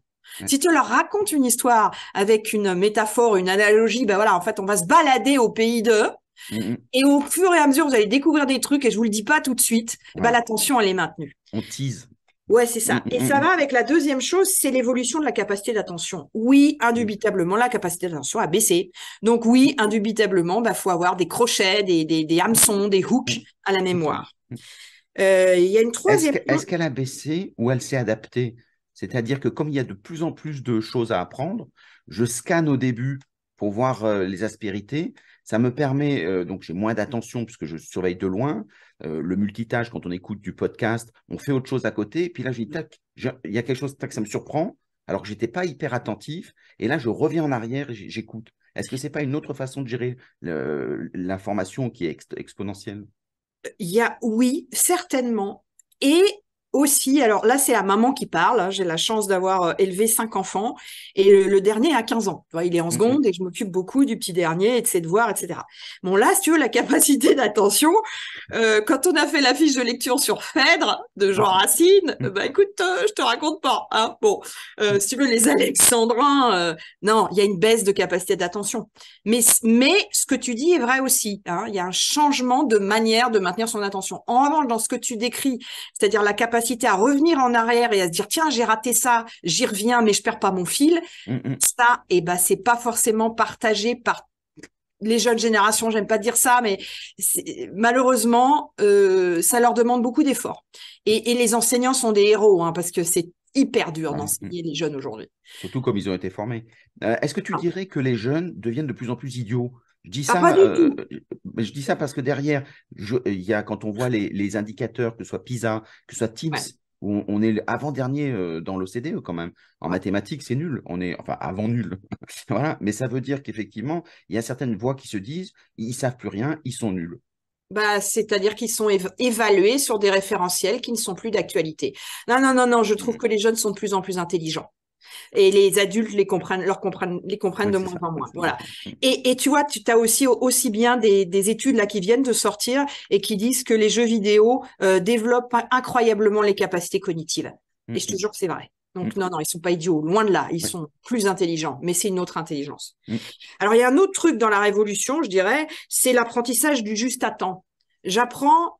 Si tu leur racontes une histoire avec une métaphore, une analogie, ben voilà, en fait, on va se balader au pays d'eux. Et au fur et à mesure, vous allez découvrir des trucs, et je vous le dis pas tout de suite, ben, l'attention, elle est maintenue. On tease. Ouais, c'est ça. Mm, et mm, ça mm. va avec la deuxième chose, c'est l'évolution de la capacité d'attention. Oui, indubitablement, la capacité d'attention a baissé. Donc oui, indubitablement, bah faut avoir des crochets, des, des, des hameçons, des hooks à la mémoire. Euh, il y a une troisième. Est-ce qu'elle a baissé ou elle s'est adaptée? C'est-à-dire que comme il y a de plus en plus de choses à apprendre, je scanne au début pour voir euh, les aspérités. Ça me permet, euh, donc j'ai moins d'attention puisque je surveille de loin. Euh, le multitâche, quand on écoute du podcast, on fait autre chose à côté. Et puis là, je dis, tac, il y a quelque chose, tac, ça me surprend, alors que je n'étais pas hyper attentif. Et là, je reviens en arrière et j'écoute. Est-ce que ce n'est pas une autre façon de gérer l'information qui est exponentielle? Il y a, oui, certainement. Et aussi, alors là, c'est la maman qui parle. Hein. J'ai la chance d'avoir euh, élevé cinq enfants et le, dernier a 15 ans. il est en seconde et je m'occupe beaucoup du petit dernier et de ses devoirs, etc. Bon, là, si tu veux, la capacité d'attention, euh, quand on a fait la fiche de lecture sur Phèdre de Jean ah. Racine, mm. bah écoute, euh, je te raconte pas. Hein. Bon, si tu veux, les Alexandrins, non, il y a une baisse de capacité d'attention. Mais, mais ce que tu dis est vrai aussi. Hein. Il y a un changement de manière de maintenir son attention. En revanche, dans ce que tu décris, c'est-à-dire la capacité à revenir en arrière et à se dire tiens j'ai raté ça, j'y reviens mais je perds pas mon fil. Mm, mm. Ça et eh ben c'est pas forcément partagé par les jeunes générations. J'aime pas dire ça, mais malheureusement euh, ça leur demande beaucoup d'efforts. Et, les enseignants sont des héros hein, parce que c'est hyper dur d'enseigner les jeunes aujourd'hui. Surtout comme ils ont été formés. Euh, est-ce que tu ah. dirais que les jeunes deviennent de plus en plus idiots? Je dis ah, ça, euh, je dis ça parce que derrière, il y a quand on voit les, indicateurs, que ce soit PISA, que ce soit Teams, où on, est avant-dernier euh, dans l'OCDE quand même. En mathématiques, c'est nul. On est enfin avant nul. voilà. Mais ça veut dire qu'effectivement, il y a certaines voix qui se disent, ils savent plus rien, ils sont nuls. Bah, c'est-à-dire qu'ils sont évalués sur des référentiels qui ne sont plus d'actualité. Non, non, non, non, je trouve mmh. que les jeunes sont de plus en plus intelligents et les adultes les comprennent, leur comprennent, les comprennent de moins en moins. Voilà. Et, et, tu vois, tu as aussi aussi bien des, des, études là qui viennent de sortir et qui disent que les jeux vidéo euh, développent incroyablement les capacités cognitives. Et je te jure que c'est vrai. Donc non, non, ils sont pas idiots, loin de là. Ils sont plus intelligents, mais c'est une autre intelligence. Alors il y a un autre truc dans la révolution, je dirais, c'est l'apprentissage du juste à temps. J'apprends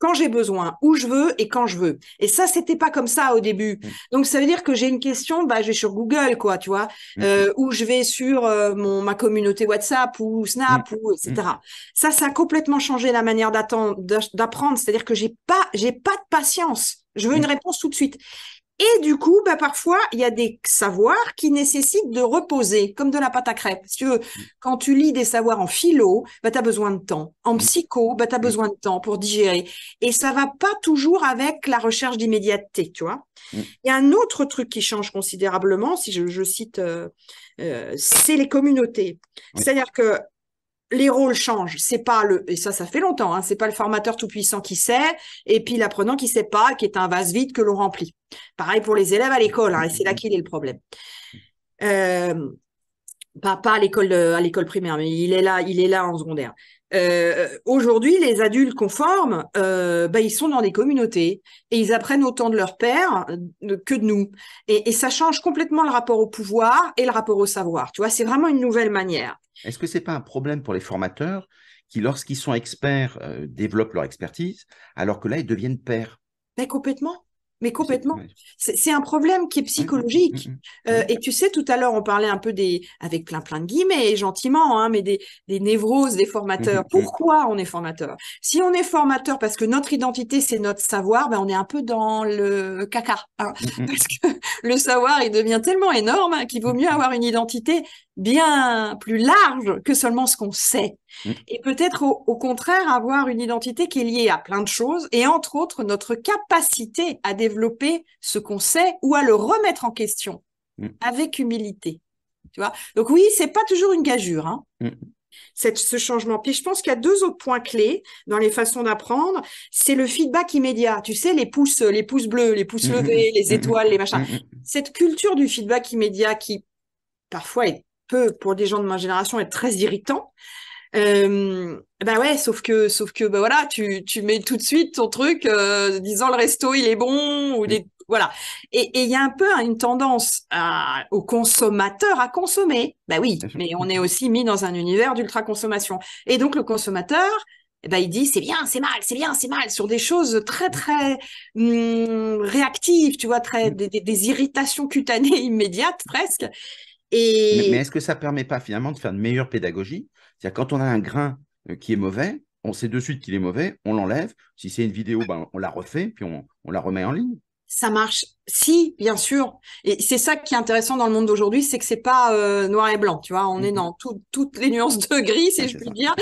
quand j'ai besoin, où je veux et quand je veux. Et ça, c'était pas comme ça au début. Mm. Donc ça veut dire que j'ai une question, bah je vais sur Google, quoi, tu vois, mm. euh, ou je vais sur euh, mon ma communauté WhatsApp ou Snap mm. ou etc. Ça, ça a complètement changé la manière d'apprendre. C'est-à-dire que j'ai pas j'ai pas de patience. Je veux une réponse tout de suite. Et du coup, bah, parfois, il y a des savoirs qui nécessitent de reposer, comme de la pâte à crêpes. Si tu veux, quand tu lis des savoirs en philo, bah, tu as besoin de temps. En psycho, bah, tu as besoin de temps pour digérer. Et ça va pas toujours avec la recherche d'immédiateté, tu vois. Il y a un autre truc qui change considérablement, si je, cite, euh, euh, c'est les communautés. C'est-à-dire que les rôles changent. C'est pas le et ça, ça fait longtemps. Hein, c'est pas le formateur tout puissant qui sait et puis l'apprenant qui sait pas, qui est un vase vide que l'on remplit. Pareil pour les élèves à l'école. Hein, et c'est là qu'il est le problème. Euh, pas, à l'école à l'école primaire, mais il est là, il est là en secondaire. Euh, Aujourd'hui, les adultes conformes, euh, bah, ils sont dans des communautés et ils apprennent autant de leurs pères euh, que de nous. Et, et, ça change complètement le rapport au pouvoir et le rapport au savoir. Tu vois, c'est vraiment une nouvelle manière. Est-ce que c'est pas un problème pour les formateurs qui, lorsqu'ils sont experts, euh, développent leur expertise, alors que là, ils deviennent pairs? Mais complètement. Mais complètement. C'est un problème qui est psychologique. Mmh, mmh, mmh, euh, et tu sais, tout à l'heure, on parlait un peu des, avec plein plein de guillemets, gentiment, hein, mais des, des névroses des formateurs. Pourquoi on est formateur? Si on est formateur parce que notre identité, c'est notre savoir, ben on est un peu dans le caca. Hein. parce que le savoir, il devient tellement énorme hein, qu'il vaut mieux avoir une identité bien plus large que seulement ce qu'on sait. Mm. Et peut-être au, contraire avoir une identité qui est liée à plein de choses et entre autres notre capacité à développer ce qu'on sait ou à le remettre en question mm. avec humilité. Tu vois? Donc oui, c'est pas toujours une gageure. Hein. Mm. Cette, ce changement. Puis je pense qu'il y a deux autres points clés dans les façons d'apprendre. C'est le feedback immédiat. Tu sais, les pouces, les pouces bleus, les pouces levés, les étoiles, les machins. Cette culture du feedback immédiat qui parfois est peut, pour des gens de ma génération, être très irritant. Euh, bah ouais, sauf que, sauf que, bah voilà, tu, tu mets tout de suite ton truc, euh, disant le resto il est bon ou des, voilà. Et il y a un peu une tendance à, aux consommateurs à consommer. Bah oui, mais on est aussi mis dans un univers d'ultra consommation. Et donc le consommateur, ben, il dit c'est bien, c'est mal, c'est bien, c'est mal, sur des choses très très hum, réactives, tu vois, très des, des, irritations cutanées immédiates presque. Mais, est-ce que ça permet pas finalement de faire une meilleure pédagogie C'est-à-dire quand on a un grain euh, qui est mauvais, on sait de suite qu'il est mauvais, on l'enlève. Si c'est une vidéo, ben, on la refait, puis on, la remet en ligne. Ça marche. Si, bien sûr. Et c'est ça qui est intéressant dans le monde d'aujourd'hui, c'est que c'est pas euh, noir et blanc, tu vois. On est mhm. dans toutes les nuances de gris, si je puis dire.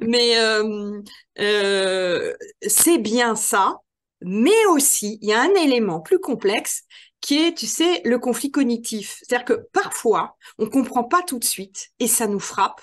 Mais euh, c'est bien ça. Mais aussi, il y a un élément plus complexe qui est, tu sais, le conflit cognitif. C'est-à-dire que parfois, on comprend pas tout de suite et ça nous frappe.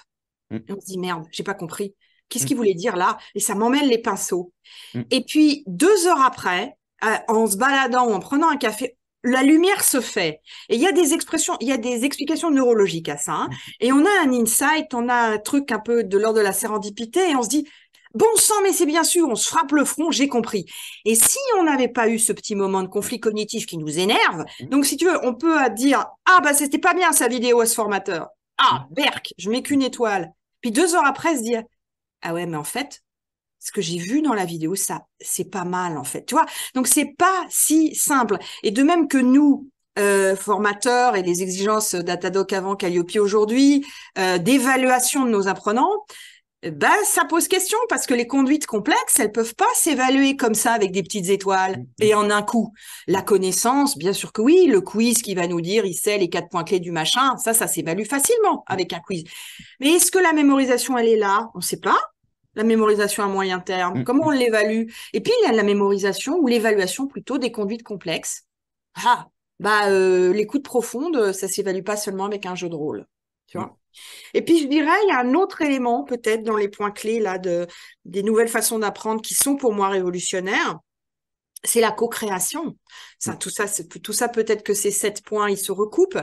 Mm. Et on se dit merde, j'ai pas compris. Qu'est-ce mm. qu'il voulait dire là? Et ça m'emmène les pinceaux. Mm. Et puis deux heures après, euh, en se baladant ou en prenant un café, la lumière se fait. Et il y a des expressions, il y a des explications neurologiques à ça. Hein. Et on a un insight, on a un truc un peu de l'ordre de la sérendipité, et on se dit Bon sang, mais c'est bien sûr, on se frappe le front, j'ai compris. Et si on n'avait pas eu ce petit moment de conflit cognitif qui nous énerve, donc si tu veux, on peut dire ah bah c'était pas bien sa vidéo à ce formateur. Ah berk, je mets qu'une étoile. Puis deux heures après se dire ah ouais mais en fait ce que j'ai vu dans la vidéo ça c'est pas mal en fait, tu vois. Donc c'est pas si simple. Et de même que nous euh, formateurs et les exigences d'Atadoc avant Calliope aujourd'hui, euh, d'évaluation de nos apprenants, ben, ça pose question parce que les conduites complexes, elles peuvent pas s'évaluer comme ça avec des petites étoiles mm-hmm. et en un coup. La connaissance, bien sûr que oui, le quiz qui va nous dire il sait les quatre points clés du machin, ça, ça s'évalue facilement avec un quiz. Mais est-ce que la mémorisation, elle est là? On ne sait pas. La mémorisation à moyen terme, mm-hmm. comment on l'évalue? Et puis il y a la mémorisation ou l'évaluation plutôt des conduites complexes. Ah, bah euh, l'écoute profonde, ça s'évalue pas seulement avec un jeu de rôle, tu vois. Et puis, je dirais, il y a un autre élément peut-être dans les points clés là de, des nouvelles façons d'apprendre qui sont pour moi révolutionnaires c'est la co-création. Ça, mm. tout ça, tout ça peut-être que ces sept points, ils se recoupent,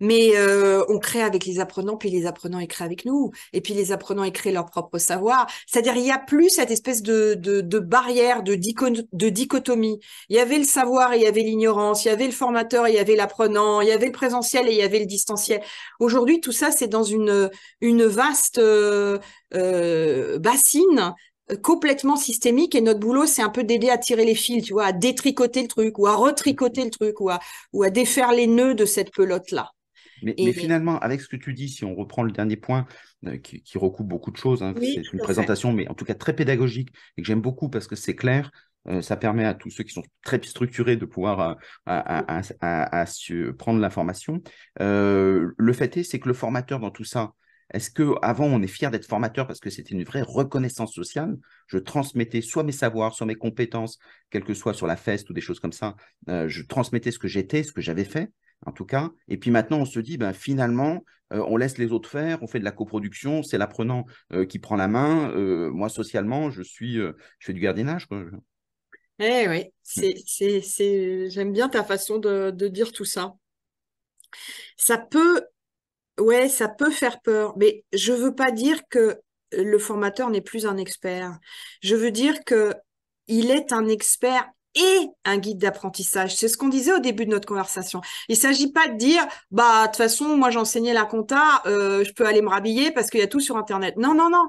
mais euh, on crée avec les apprenants, puis les apprenants ils créent avec nous, et puis les apprenants ils créent leur propre savoir. C'est-à-dire il y a plus cette espèce de, de, de barrière, de, de dichotomie. Il y avait le savoir et il y avait l'ignorance, il y avait le formateur, et il y avait l'apprenant, il y avait le présentiel et il y avait le distanciel. Aujourd'hui, tout ça c'est dans une une vaste euh, euh bassine complètement systémique et notre boulot c'est un peu d'aider à tirer les fils tu vois à détricoter le truc ou à retricoter le truc ou à ou à défaire les nœuds de cette pelote là mais, finalement avec ce que tu dis si on reprend le dernier point euh, qui, recoupe beaucoup de choses hein, c'est une présentation mais en tout cas très pédagogique et que j'aime beaucoup parce que c'est clair euh, ça permet à tous ceux qui sont très structurés de pouvoir euh, à, à, prendre l'information. le fait est, c'est que le formateur dans tout ça, est-ce que avant on est fier d'être formateur parce que c'était une vraie reconnaissance sociale? Je transmettais soit mes savoirs, soit mes compétences, quel que soit sur la feste ou des choses comme ça. Euh, je transmettais ce que j'étais, ce que j'avais fait, en tout cas. Et puis maintenant, on se dit, ben, finalement, euh, on laisse les autres faire, on fait de la coproduction, c'est l'apprenant euh, qui prend la main. moi, socialement, je suis, je fais du gardiennage. Eh oui, c'est, c'est, j'aime bien ta façon de, de dire tout ça. Ça peut Ouais, ça peut faire peur, mais je veux pas dire que le formateur n'est plus un expert. Je veux dire que il est un expert et un guide d'apprentissage. C'est ce qu'on disait au début de notre conversation. Il s'agit pas de dire, bah de toute façon, moi j'enseignais la compta, euh, je peux aller me rhabiller parce qu'il y a tout sur Internet. Non, non, non.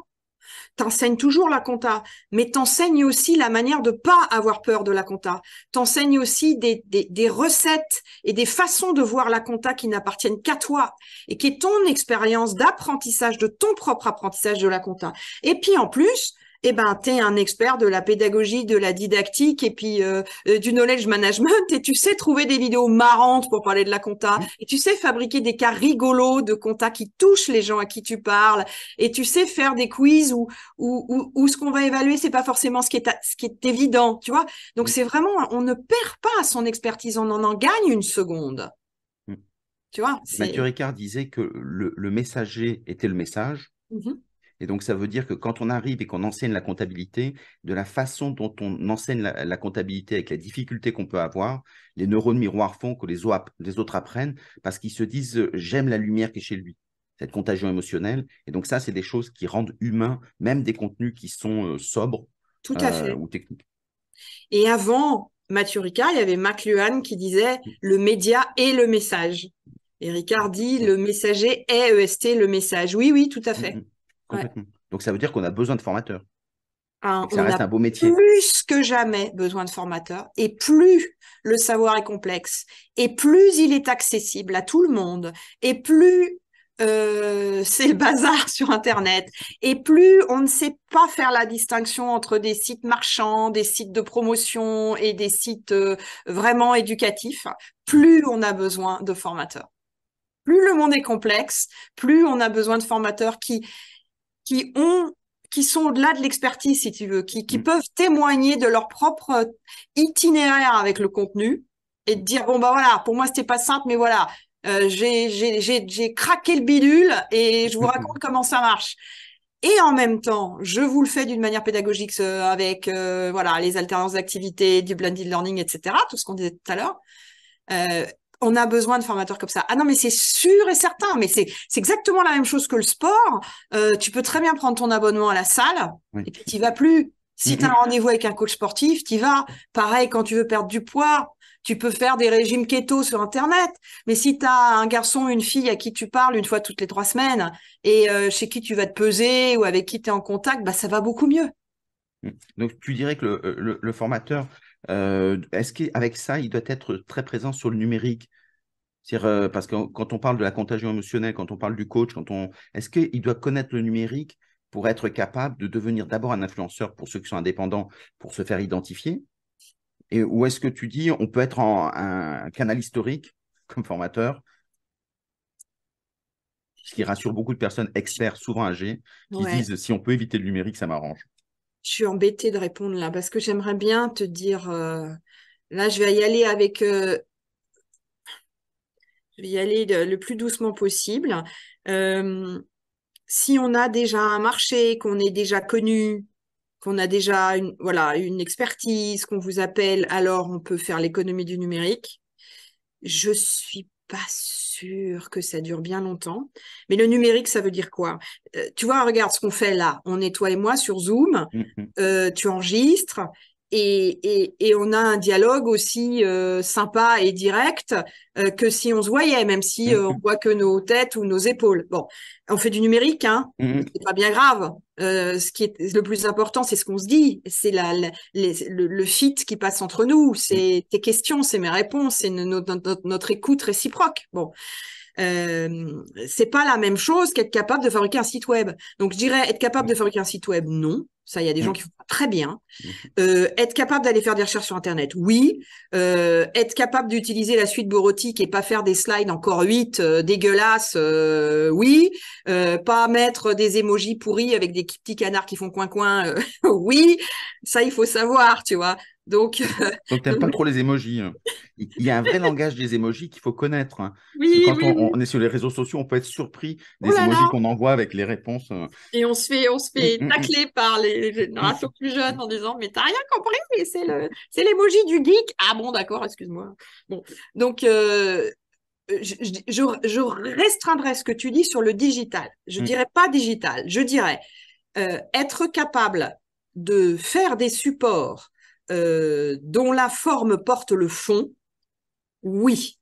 T'enseignes toujours la compta, mais t'enseignes aussi la manière de pas avoir peur de la compta. T'enseignes aussi des, des, des, recettes et des façons de voir la compta qui n'appartiennent qu'à toi et qui est ton expérience d'apprentissage, de ton propre apprentissage de la compta. Et puis en plus, eh ben, tu es un expert de la pédagogie, de la didactique et puis euh, euh, du knowledge management et tu sais trouver des vidéos marrantes pour parler de la compta mmh. et tu sais fabriquer des cas rigolos de compta qui touchent les gens à qui tu parles et tu sais faire des quiz où, où, où, ce qu'on va évaluer, c'est pas forcément ce qui est, ce qui est évident, tu vois? Donc, mmh. c'est vraiment, on ne perd pas son expertise, on en, en gagne une seconde. Mmh. Tu vois? Mathieu Ricard disait que le, le messager était le message. Et donc, ça veut dire que quand on arrive et qu'on enseigne la comptabilité, de la façon dont on enseigne la, comptabilité avec la difficulté qu'on peut avoir, les neurones miroirs font que les, autres apprennent parce qu'ils se disent euh, j'aime la lumière qui est chez lui cette contagion émotionnelle. Et donc ça, c'est des choses qui rendent humains, même des contenus qui sont euh, sobres Tout à fait. Euh, ou techniques. Et avant Mathieu Ricard, il y avait McLuhan qui disait le média et le message. Et Ricard dit le messager est EST, le message. Oui, oui, tout à fait. Mm, Donc ça veut dire qu'on a besoin de formateurs. ça reste un beau métier. Plus que jamais besoin de formateurs. Et plus le savoir est complexe, et plus il est accessible à tout le monde, et plus euh, c'est le bazar sur Internet. Et plus on ne sait pas faire la distinction entre des sites marchands, des sites de promotion et des sites euh, vraiment éducatifs, plus on a besoin de formateurs. Plus le monde est complexe, plus on a besoin de formateurs qui, qui ont qui sont au-delà de l'expertise, si tu veux, qui, qui mm. peuvent témoigner de leur propre itinéraire avec le contenu et dire bon bah voilà, pour moi c'était pas simple, mais voilà, euh, j'ai craqué le bidule et je vous raconte comment ça marche. Et en même temps, je vous le fais d'une manière pédagogique euh, avec euh, voilà les alternances d'activités, du blended learning, etc. Tout ce qu'on disait tout à l'heure. Euh, on a besoin de formateurs comme ça. Ah non, mais c'est sûr et certain, mais c'est exactement la même chose que le sport. Euh, tu peux très bien prendre ton abonnement à la salle et puis tu vas plus. Si tu as un rendez-vous avec un coach sportif, tu vas. Pareil, quand tu veux perdre du poids, tu peux faire des régimes keto sur Internet. Mais si tu as un garçon, une fille à qui tu parles une fois toutes les trois semaines et euh, chez qui tu vas te peser ou avec qui tu es en contact, bah, ça va beaucoup mieux. Mmh. Donc, tu dirais que le, le formateur, euh, est-ce qu'avec ça, il doit être très présent sur le numérique? Euh, parce que quand on parle de la contagion émotionnelle, quand on parle du coach, quand on, est-ce qu'il doit connaître le numérique pour être capable de devenir d'abord un influenceur pour ceux qui sont indépendants, pour se faire identifier? Et ou est-ce que tu dis on peut être en, un canal historique comme formateur? Ce qui rassure beaucoup de personnes experts, souvent âgés, qui disent si on peut éviter le numérique, ça m'arrange. Je suis embêtée de répondre là parce que j'aimerais bien te dire, euh, là je vais y aller avec euh, je vais y aller le plus doucement possible. Euh, si on a déjà un marché, qu'on est déjà connu, qu'on a déjà une, voilà, une expertise, qu'on vous appelle, alors on peut faire l'économie du numérique. Je suis pas sûre que ça dure bien longtemps. Mais le numérique, ça veut dire quoi? Euh, Tu vois, regarde ce qu'on fait là. On est toi et moi sur Zoom. Mm-hmm. Euh, tu enregistres et, et, on a un dialogue aussi euh, sympa et direct euh, que si on se voyait, même si euh, on voit que nos têtes ou nos épaules. Bon, on fait du numérique, hein, mm-hmm. c'est pas bien grave. Ce qui est le plus important, c'est ce qu'on se dit, c'est la, le, fit qui passe entre nous, c'est tes questions, c'est mes réponses, c'est notre, notre, écoute réciproque. Bon. Euh, c'est pas la même chose qu'être capable de fabriquer un site web. Donc je dirais être capable de fabriquer un site web, non. Ça, il y a des gens qui font très bien. Euh, être capable d'aller faire des recherches sur Internet, oui. Euh, être capable d'utiliser la suite bureautique et pas faire des slides encore 8 euh, dégueulasses, euh, oui. Euh, pas mettre des émojis pourris avec des petits canards qui font coin-coin, oui. Ça, il faut savoir, tu vois. Donc, donc n'aimes pas trop les émojis. Hein. Il y a un vrai langage des émojis qu'il faut connaître. Hein. Oui, quand on, est sur les réseaux sociaux, on peut être surpris des oh émojis qu'on envoie avec les réponses. Et on se fait, on se fait mm, mm, tacler par les générations plus jeunes en disant mais t'as rien compris c'est le c'est l'emoji du geek ah bon d'accord excuse-moi bon donc euh, je, je, restreindrai ce que tu dis sur le digital je mm. dirais pas digital je dirais euh, être capable de faire des supports euh, dont la forme porte le fond oui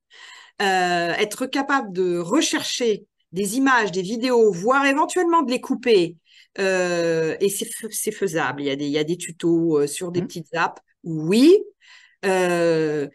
être capable de rechercher des images, des vidéos, voire éventuellement de les couper, euh, et c'est faisable. Il y, a des, il y a des tutos euh, sur des mmh. petites apps. Oui. Euh,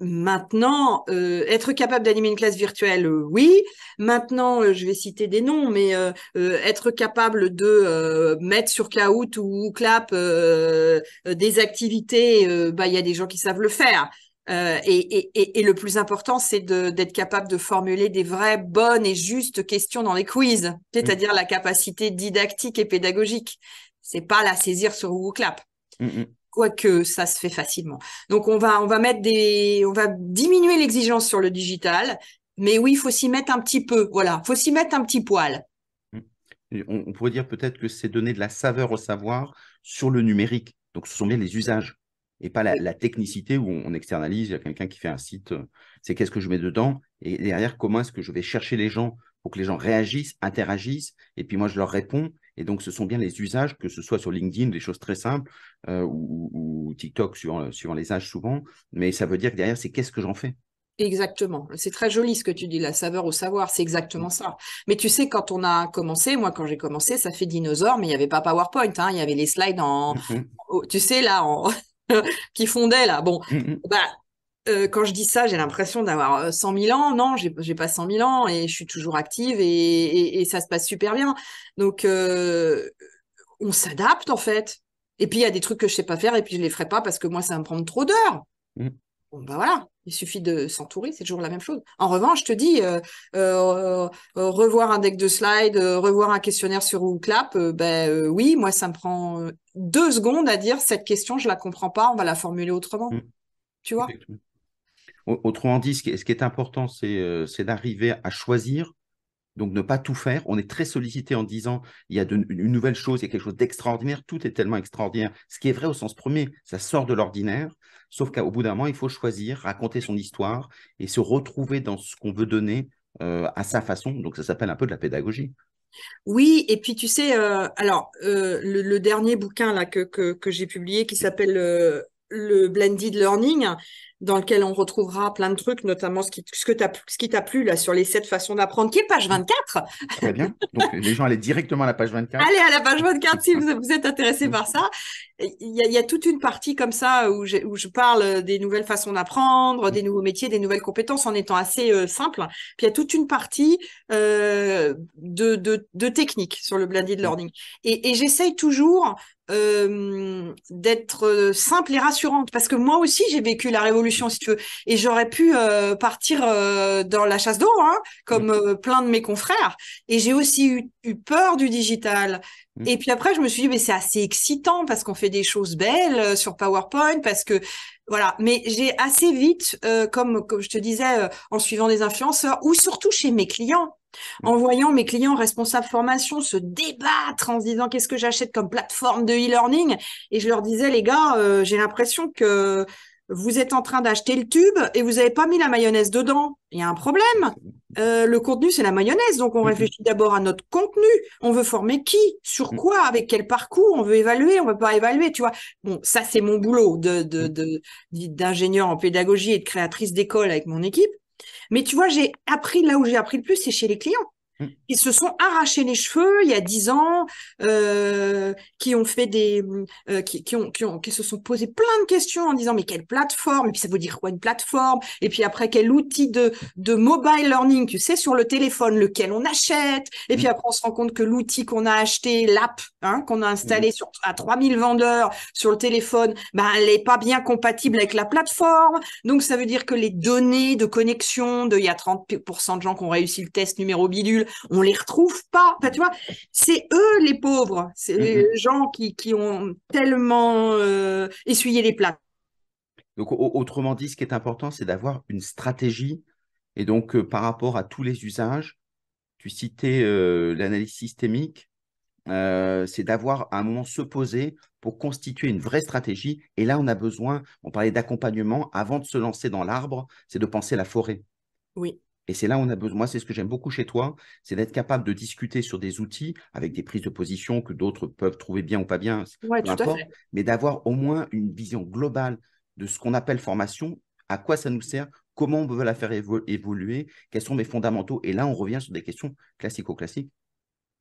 maintenant, être capable d'animer une classe virtuelle, oui. Maintenant, je vais citer des noms, mais être capable de mettre sur Kahoot ou Clap des activités, bah il y a des gens qui savent le faire. Euh, et, le plus important, c'est d'être capable de formuler des vraies, bonnes et justes questions dans les quiz, c'est-à-dire la capacité didactique et pédagogique. C'est pas la saisir sur Google Clap. Mm, mm. Quoique ça se fait facilement. Donc on va, on va mettre des, on va diminuer l'exigence sur le digital, mais oui, il faut s'y mettre un petit peu. Voilà, faut s'y mettre un petit poil. Mm. on pourrait dire peut-être que c'est donner de la saveur au savoir sur le numérique. Donc ce sont bien les usages et pas la, technicité où on externalise, il y a quelqu'un qui fait un site, euh, c'est qu'est-ce que je mets dedans, et derrière, comment est-ce que je vais chercher les gens pour que les gens réagissent, interagissent, et puis moi je leur réponds. Et donc, ce sont bien les usages, que ce soit sur LinkedIn, des choses très simples, euh, ou, TikTok, suivant, suivant les âges souvent, mais ça veut dire que derrière, c'est qu'est-ce que j'en fais? Exactement. C'est très joli ce que tu dis, la saveur au savoir, c'est exactement mmh. ça. Mais tu sais, quand on a commencé, moi quand j'ai commencé, ça fait dinosaure, mais il n'y avait pas PowerPoint, hein, il y avait les slides en, mmh tu sais, là, en, qui fondait là. Bon, mm, mm. bah, euh, quand je dis ça, j'ai l'impression d'avoir 100 euh, 000 ans. Non, j'ai pas 100 000 ans et je suis toujours active et, ça se passe super bien. Donc, euh, on s'adapte en fait. Et puis, il y a des trucs que je sais pas faire et puis je les ferai pas parce que moi, ça va me prendre trop d'heures. Mm. Bon, bah voilà, il suffit de s'entourer, c'est toujours la même chose. En revanche, je te dis, revoir un deck de slides, revoir un questionnaire sur Clap, ben oui, moi, ça me prend deux secondes à dire cette question, je la comprends pas, on va la formuler autrement. Mmh. Tu vois? Autrement dit, ce qui est, important, euh, c'est d'arriver à choisir, donc ne pas tout faire. On est très sollicité en disant il y a une nouvelle chose, il y a quelque chose d'extraordinaire, tout est tellement extraordinaire. Ce qui est vrai au sens premier, ça sort de l'ordinaire, sauf qu'au bout d'un moment, il faut choisir, raconter son histoire et se retrouver dans ce qu'on veut donner euh, à sa façon. Donc ça s'appelle un peu de la pédagogie. Oui, et puis tu sais, euh, alors le, dernier bouquin que, j'ai publié qui s'appelle le blended learning, dans lequel on retrouvera plein de trucs, notamment ce qui, ce que ce qui t'a plu là sur les sept façons d'apprendre, qui est page 24. Très bien. Donc les gens allaient directement à la page 24. Allez à la page 24 si vous, vous êtes intéressé par ça. Il y, a, il y, a, toute une partie comme ça où, où je parle des nouvelles façons d'apprendre, des nouveaux métiers, des nouvelles compétences en étant assez euh, simple. Puis il y a toute une partie euh, de, de, de technique sur le blended learning. Et, et j'essaye toujours euh, d'être euh, simple et rassurante. Parce que moi aussi j'ai vécu la révolution si tu veux. Et j'aurais pu euh, partir dans la chasse d'eau hein, comme plein de mes confrères. Et j'ai aussi eu, eu, peur du digital. Mmh. et puis après je me suis dit mais c'est assez excitant parce qu'on fait des choses belles sur PowerPoint parce que voilà, mais j'ai assez vite, comme, comme je te disais, en suivant des influenceurs, ou surtout chez mes clients, en voyant mes clients responsables formation se débattre en se disant qu'est-ce que j'achète comme plateforme de e-learning? Et je leur disais les gars euh, j'ai l'impression que vous êtes en train d'acheter le tube et vous n'avez pas mis la mayonnaise dedans. Il y a un problème. Euh, le contenu, c'est la mayonnaise. Donc, on mhm. réfléchit d'abord à notre contenu. On veut former qui? Sur mhm. quoi? Avec quel parcours? On veut évaluer On ne veut pas évaluer, tu vois. Bon, ça, c'est mon boulot de, de, d'ingénieur en pédagogie et de créatrice d'école avec mon équipe. Mais tu vois, j'ai appris là où j'ai appris le plus, c'est chez les clients. Mm. Ils se sont arrachés les cheveux il y a dix ans, euh, qui ont fait des, euh, qui, qui, ont, qui, ont, qui se sont posé plein de questions en disant mais quelle plateforme? Et puis ça veut dire quoi une plateforme? Et puis après quel outil de de mobile learning Tu sais sur le téléphone lequel on achète? Et puis mm. après on se rend compte que l'outil qu'on a acheté, l'app hein, qu'on a installé mm. sur à 3000 vendeurs sur le téléphone, ben elle est pas bien compatible avec la plateforme. Donc ça veut dire que les données de connexion de il y a 30% de gens qui ont réussi le test numéro bidule on les retrouve pas. tu vois, c'est eux les pauvres, c'est les mm-hmm. gens qui, ont tellement euh, essuyé les plats. Donc, autrement dit, ce qui est important, c'est d'avoir une stratégie. Et donc, euh, par rapport à tous les usages, tu citais euh, l'analyse systémique, c'est d'avoir à un moment se poser pour constituer une vraie stratégie. Et là, on a besoin, on parlait d'accompagnement, avant de se lancer dans l'arbre, c'est de penser la forêt. Oui. Et c'est là où on a besoin, moi c'est ce que j'aime beaucoup chez toi, c'est d'être capable de discuter sur des outils avec des prises de position que d'autres peuvent trouver bien ou pas bien, mais d'avoir au moins une vision globale de ce qu'on appelle formation, à quoi ça nous sert, comment on veut la faire évoluer, quels sont mes fondamentaux. Et là, on revient sur des questions classico-classiques.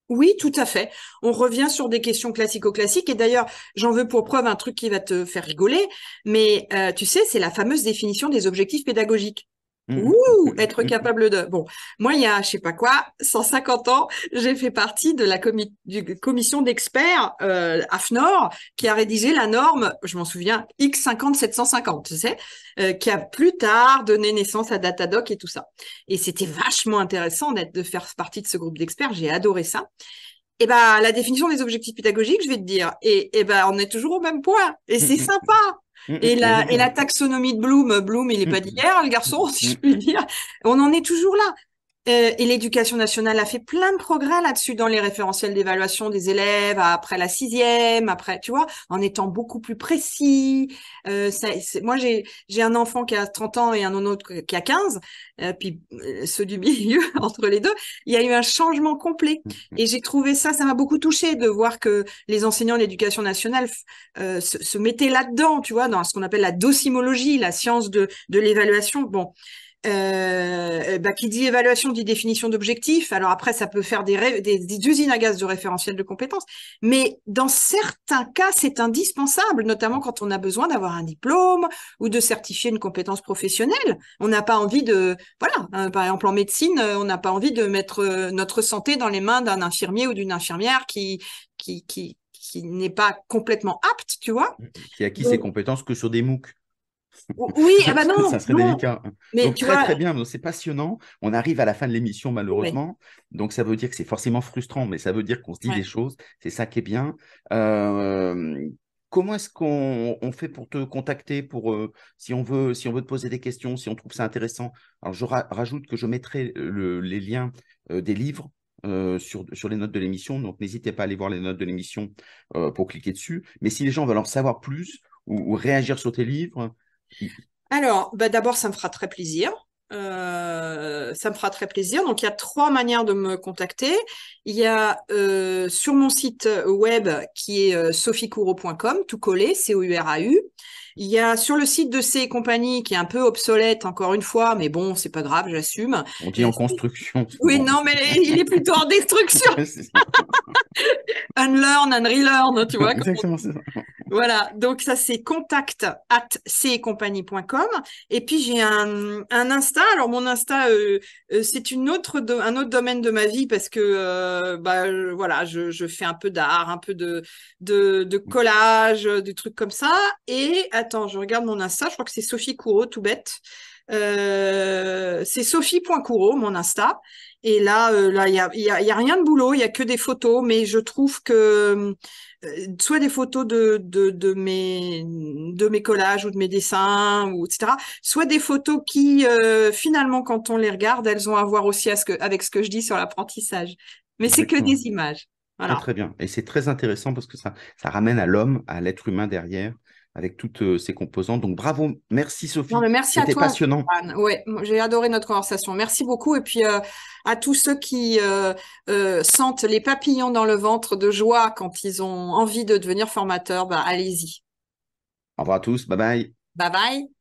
Oui, tout à fait. On revient sur des questions classico-classiques. Et d'ailleurs, j'en veux pour preuve un truc qui va te faire rigoler. Mais euh, tu sais, c'est la fameuse définition des objectifs pédagogiques. Mmh. Ouh, être capable de. Bon, moi, il y a, je sais pas quoi, 150 ans, j'ai fait partie de la commission d'experts euh, AFNOR qui a rédigé la norme, je m'en souviens, X50750, tu sais, euh, qui a plus tard donné naissance à Datadoc et tout ça. Et c'était vachement intéressant d'être de faire partie de ce groupe d'experts. J'ai adoré ça. Et ben, la définition des objectifs pédagogiques, je vais te dire, et, et ben, on est toujours au même point. Et c'est sympa. Mm, et mm, la, mm, et la taxonomie de Bloom, Bloom, il n'est pas d'hier, le garçon, si je puis dire. On en est toujours là. Euh, et l'éducation nationale a fait plein de progrès là-dessus dans les référentiels d'évaluation des élèves après la sixième, après, tu vois, en étant beaucoup plus précis. Euh, ça, moi, j'ai j'ai un enfant qui a 30 ans et un autre qui a 15, euh, puis euh, ceux du milieu entre les deux. Il y a eu un changement complet et j'ai trouvé ça, ça m'a beaucoup touché de voir que les enseignants d'éducation nationale se, se mettaient là-dedans, tu vois, dans ce qu'on appelle la docimologie, la science de de l'évaluation. Bon. Euh, bah, qui dit évaluation dit définition d'objectifs. Alors après, ça peut faire des, des, des, usines à gaz de référentiel de compétences, mais dans certains cas, c'est indispensable, notamment quand on a besoin d'avoir un diplôme ou de certifier une compétence professionnelle. On n'a pas envie de, voilà, hein, par exemple en médecine, on n'a pas envie de mettre euh, notre santé dans les mains d'un infirmier ou d'une infirmière qui, qui, qui, qui n'est pas complètement apte, tu vois. Qui a acquis ses compétences que sur des MOOC. Oui, ah bah non. ça serait délicat. Mais donc très très bien, c'est passionnant. On arrive à la fin de l'émission malheureusement, donc ça veut dire que c'est forcément frustrant, mais ça veut dire qu'on se dit des choses. C'est ça qui est bien. Euh, comment est-ce qu'on fait pour te contacter, pour euh, si on veut si on veut te poser des questions, si on trouve ça intéressant? Alors je rajoute que je mettrai les liens euh, des livres sur, sur les notes de l'émission. Donc, n'hésitez pas à aller voir les notes de l'émission pour cliquer dessus. Mais si les gens veulent en savoir plus ou réagir sur tes livres, alors, bah d'abord, ça me fera très plaisir. Euh, ça me fera très plaisir. Donc, il y a trois manières de me contacter. Il y a euh, sur mon site web qui est euh, sophiecourau.com, tout collé, C-O-U-R-A-U. Il y a sur le site de ces compagnies qui est un peu obsolète encore une fois, mais bon, c'est pas grave, j'assume. On dit en construction. Oui, non, mais il est plutôt en destruction. Unlearn and relearn, tu vois. Exactement, c'est ça. Voilà, donc ça c'est contact at ccompagnie.com. Et puis j'ai un, un Insta. Alors mon Insta, euh, euh, c'est une autre un autre domaine de ma vie parce que euh, bah voilà, je, je, fais un peu d'art, un peu de, de, de collage, des trucs comme ça. Et attends, je regarde mon Insta, je crois que c'est Sophie Courreau, tout bête. Euh, c'est sophie.courreau, mon Insta. Et là, euh, là, il y a, y, a, y a, rien de boulot, il y a que des photos, mais je trouve que euh, soit des photos de, de, de, mes, de mes collages ou de mes dessins, ou etc., soit des photos qui, euh, finalement, quand on les regarde, elles ont à voir aussi à ce que, avec ce que je dis sur l'apprentissage. Mais c'est que des images. Voilà. très bien. Et c'est très intéressant parce que ça, ça ramène à l'homme, à l'être humain derrière avec toutes ces composantes. Donc bravo, merci Sophie. merci à toi. passionnant. Ouais, j'ai adoré notre conversation. Merci beaucoup. Et puis à tous ceux qui euh, euh, sentent les papillons dans le ventre de joie quand ils ont envie de devenir formateurs, bah, allez-y. Au revoir à tous. Bye bye. Bye bye.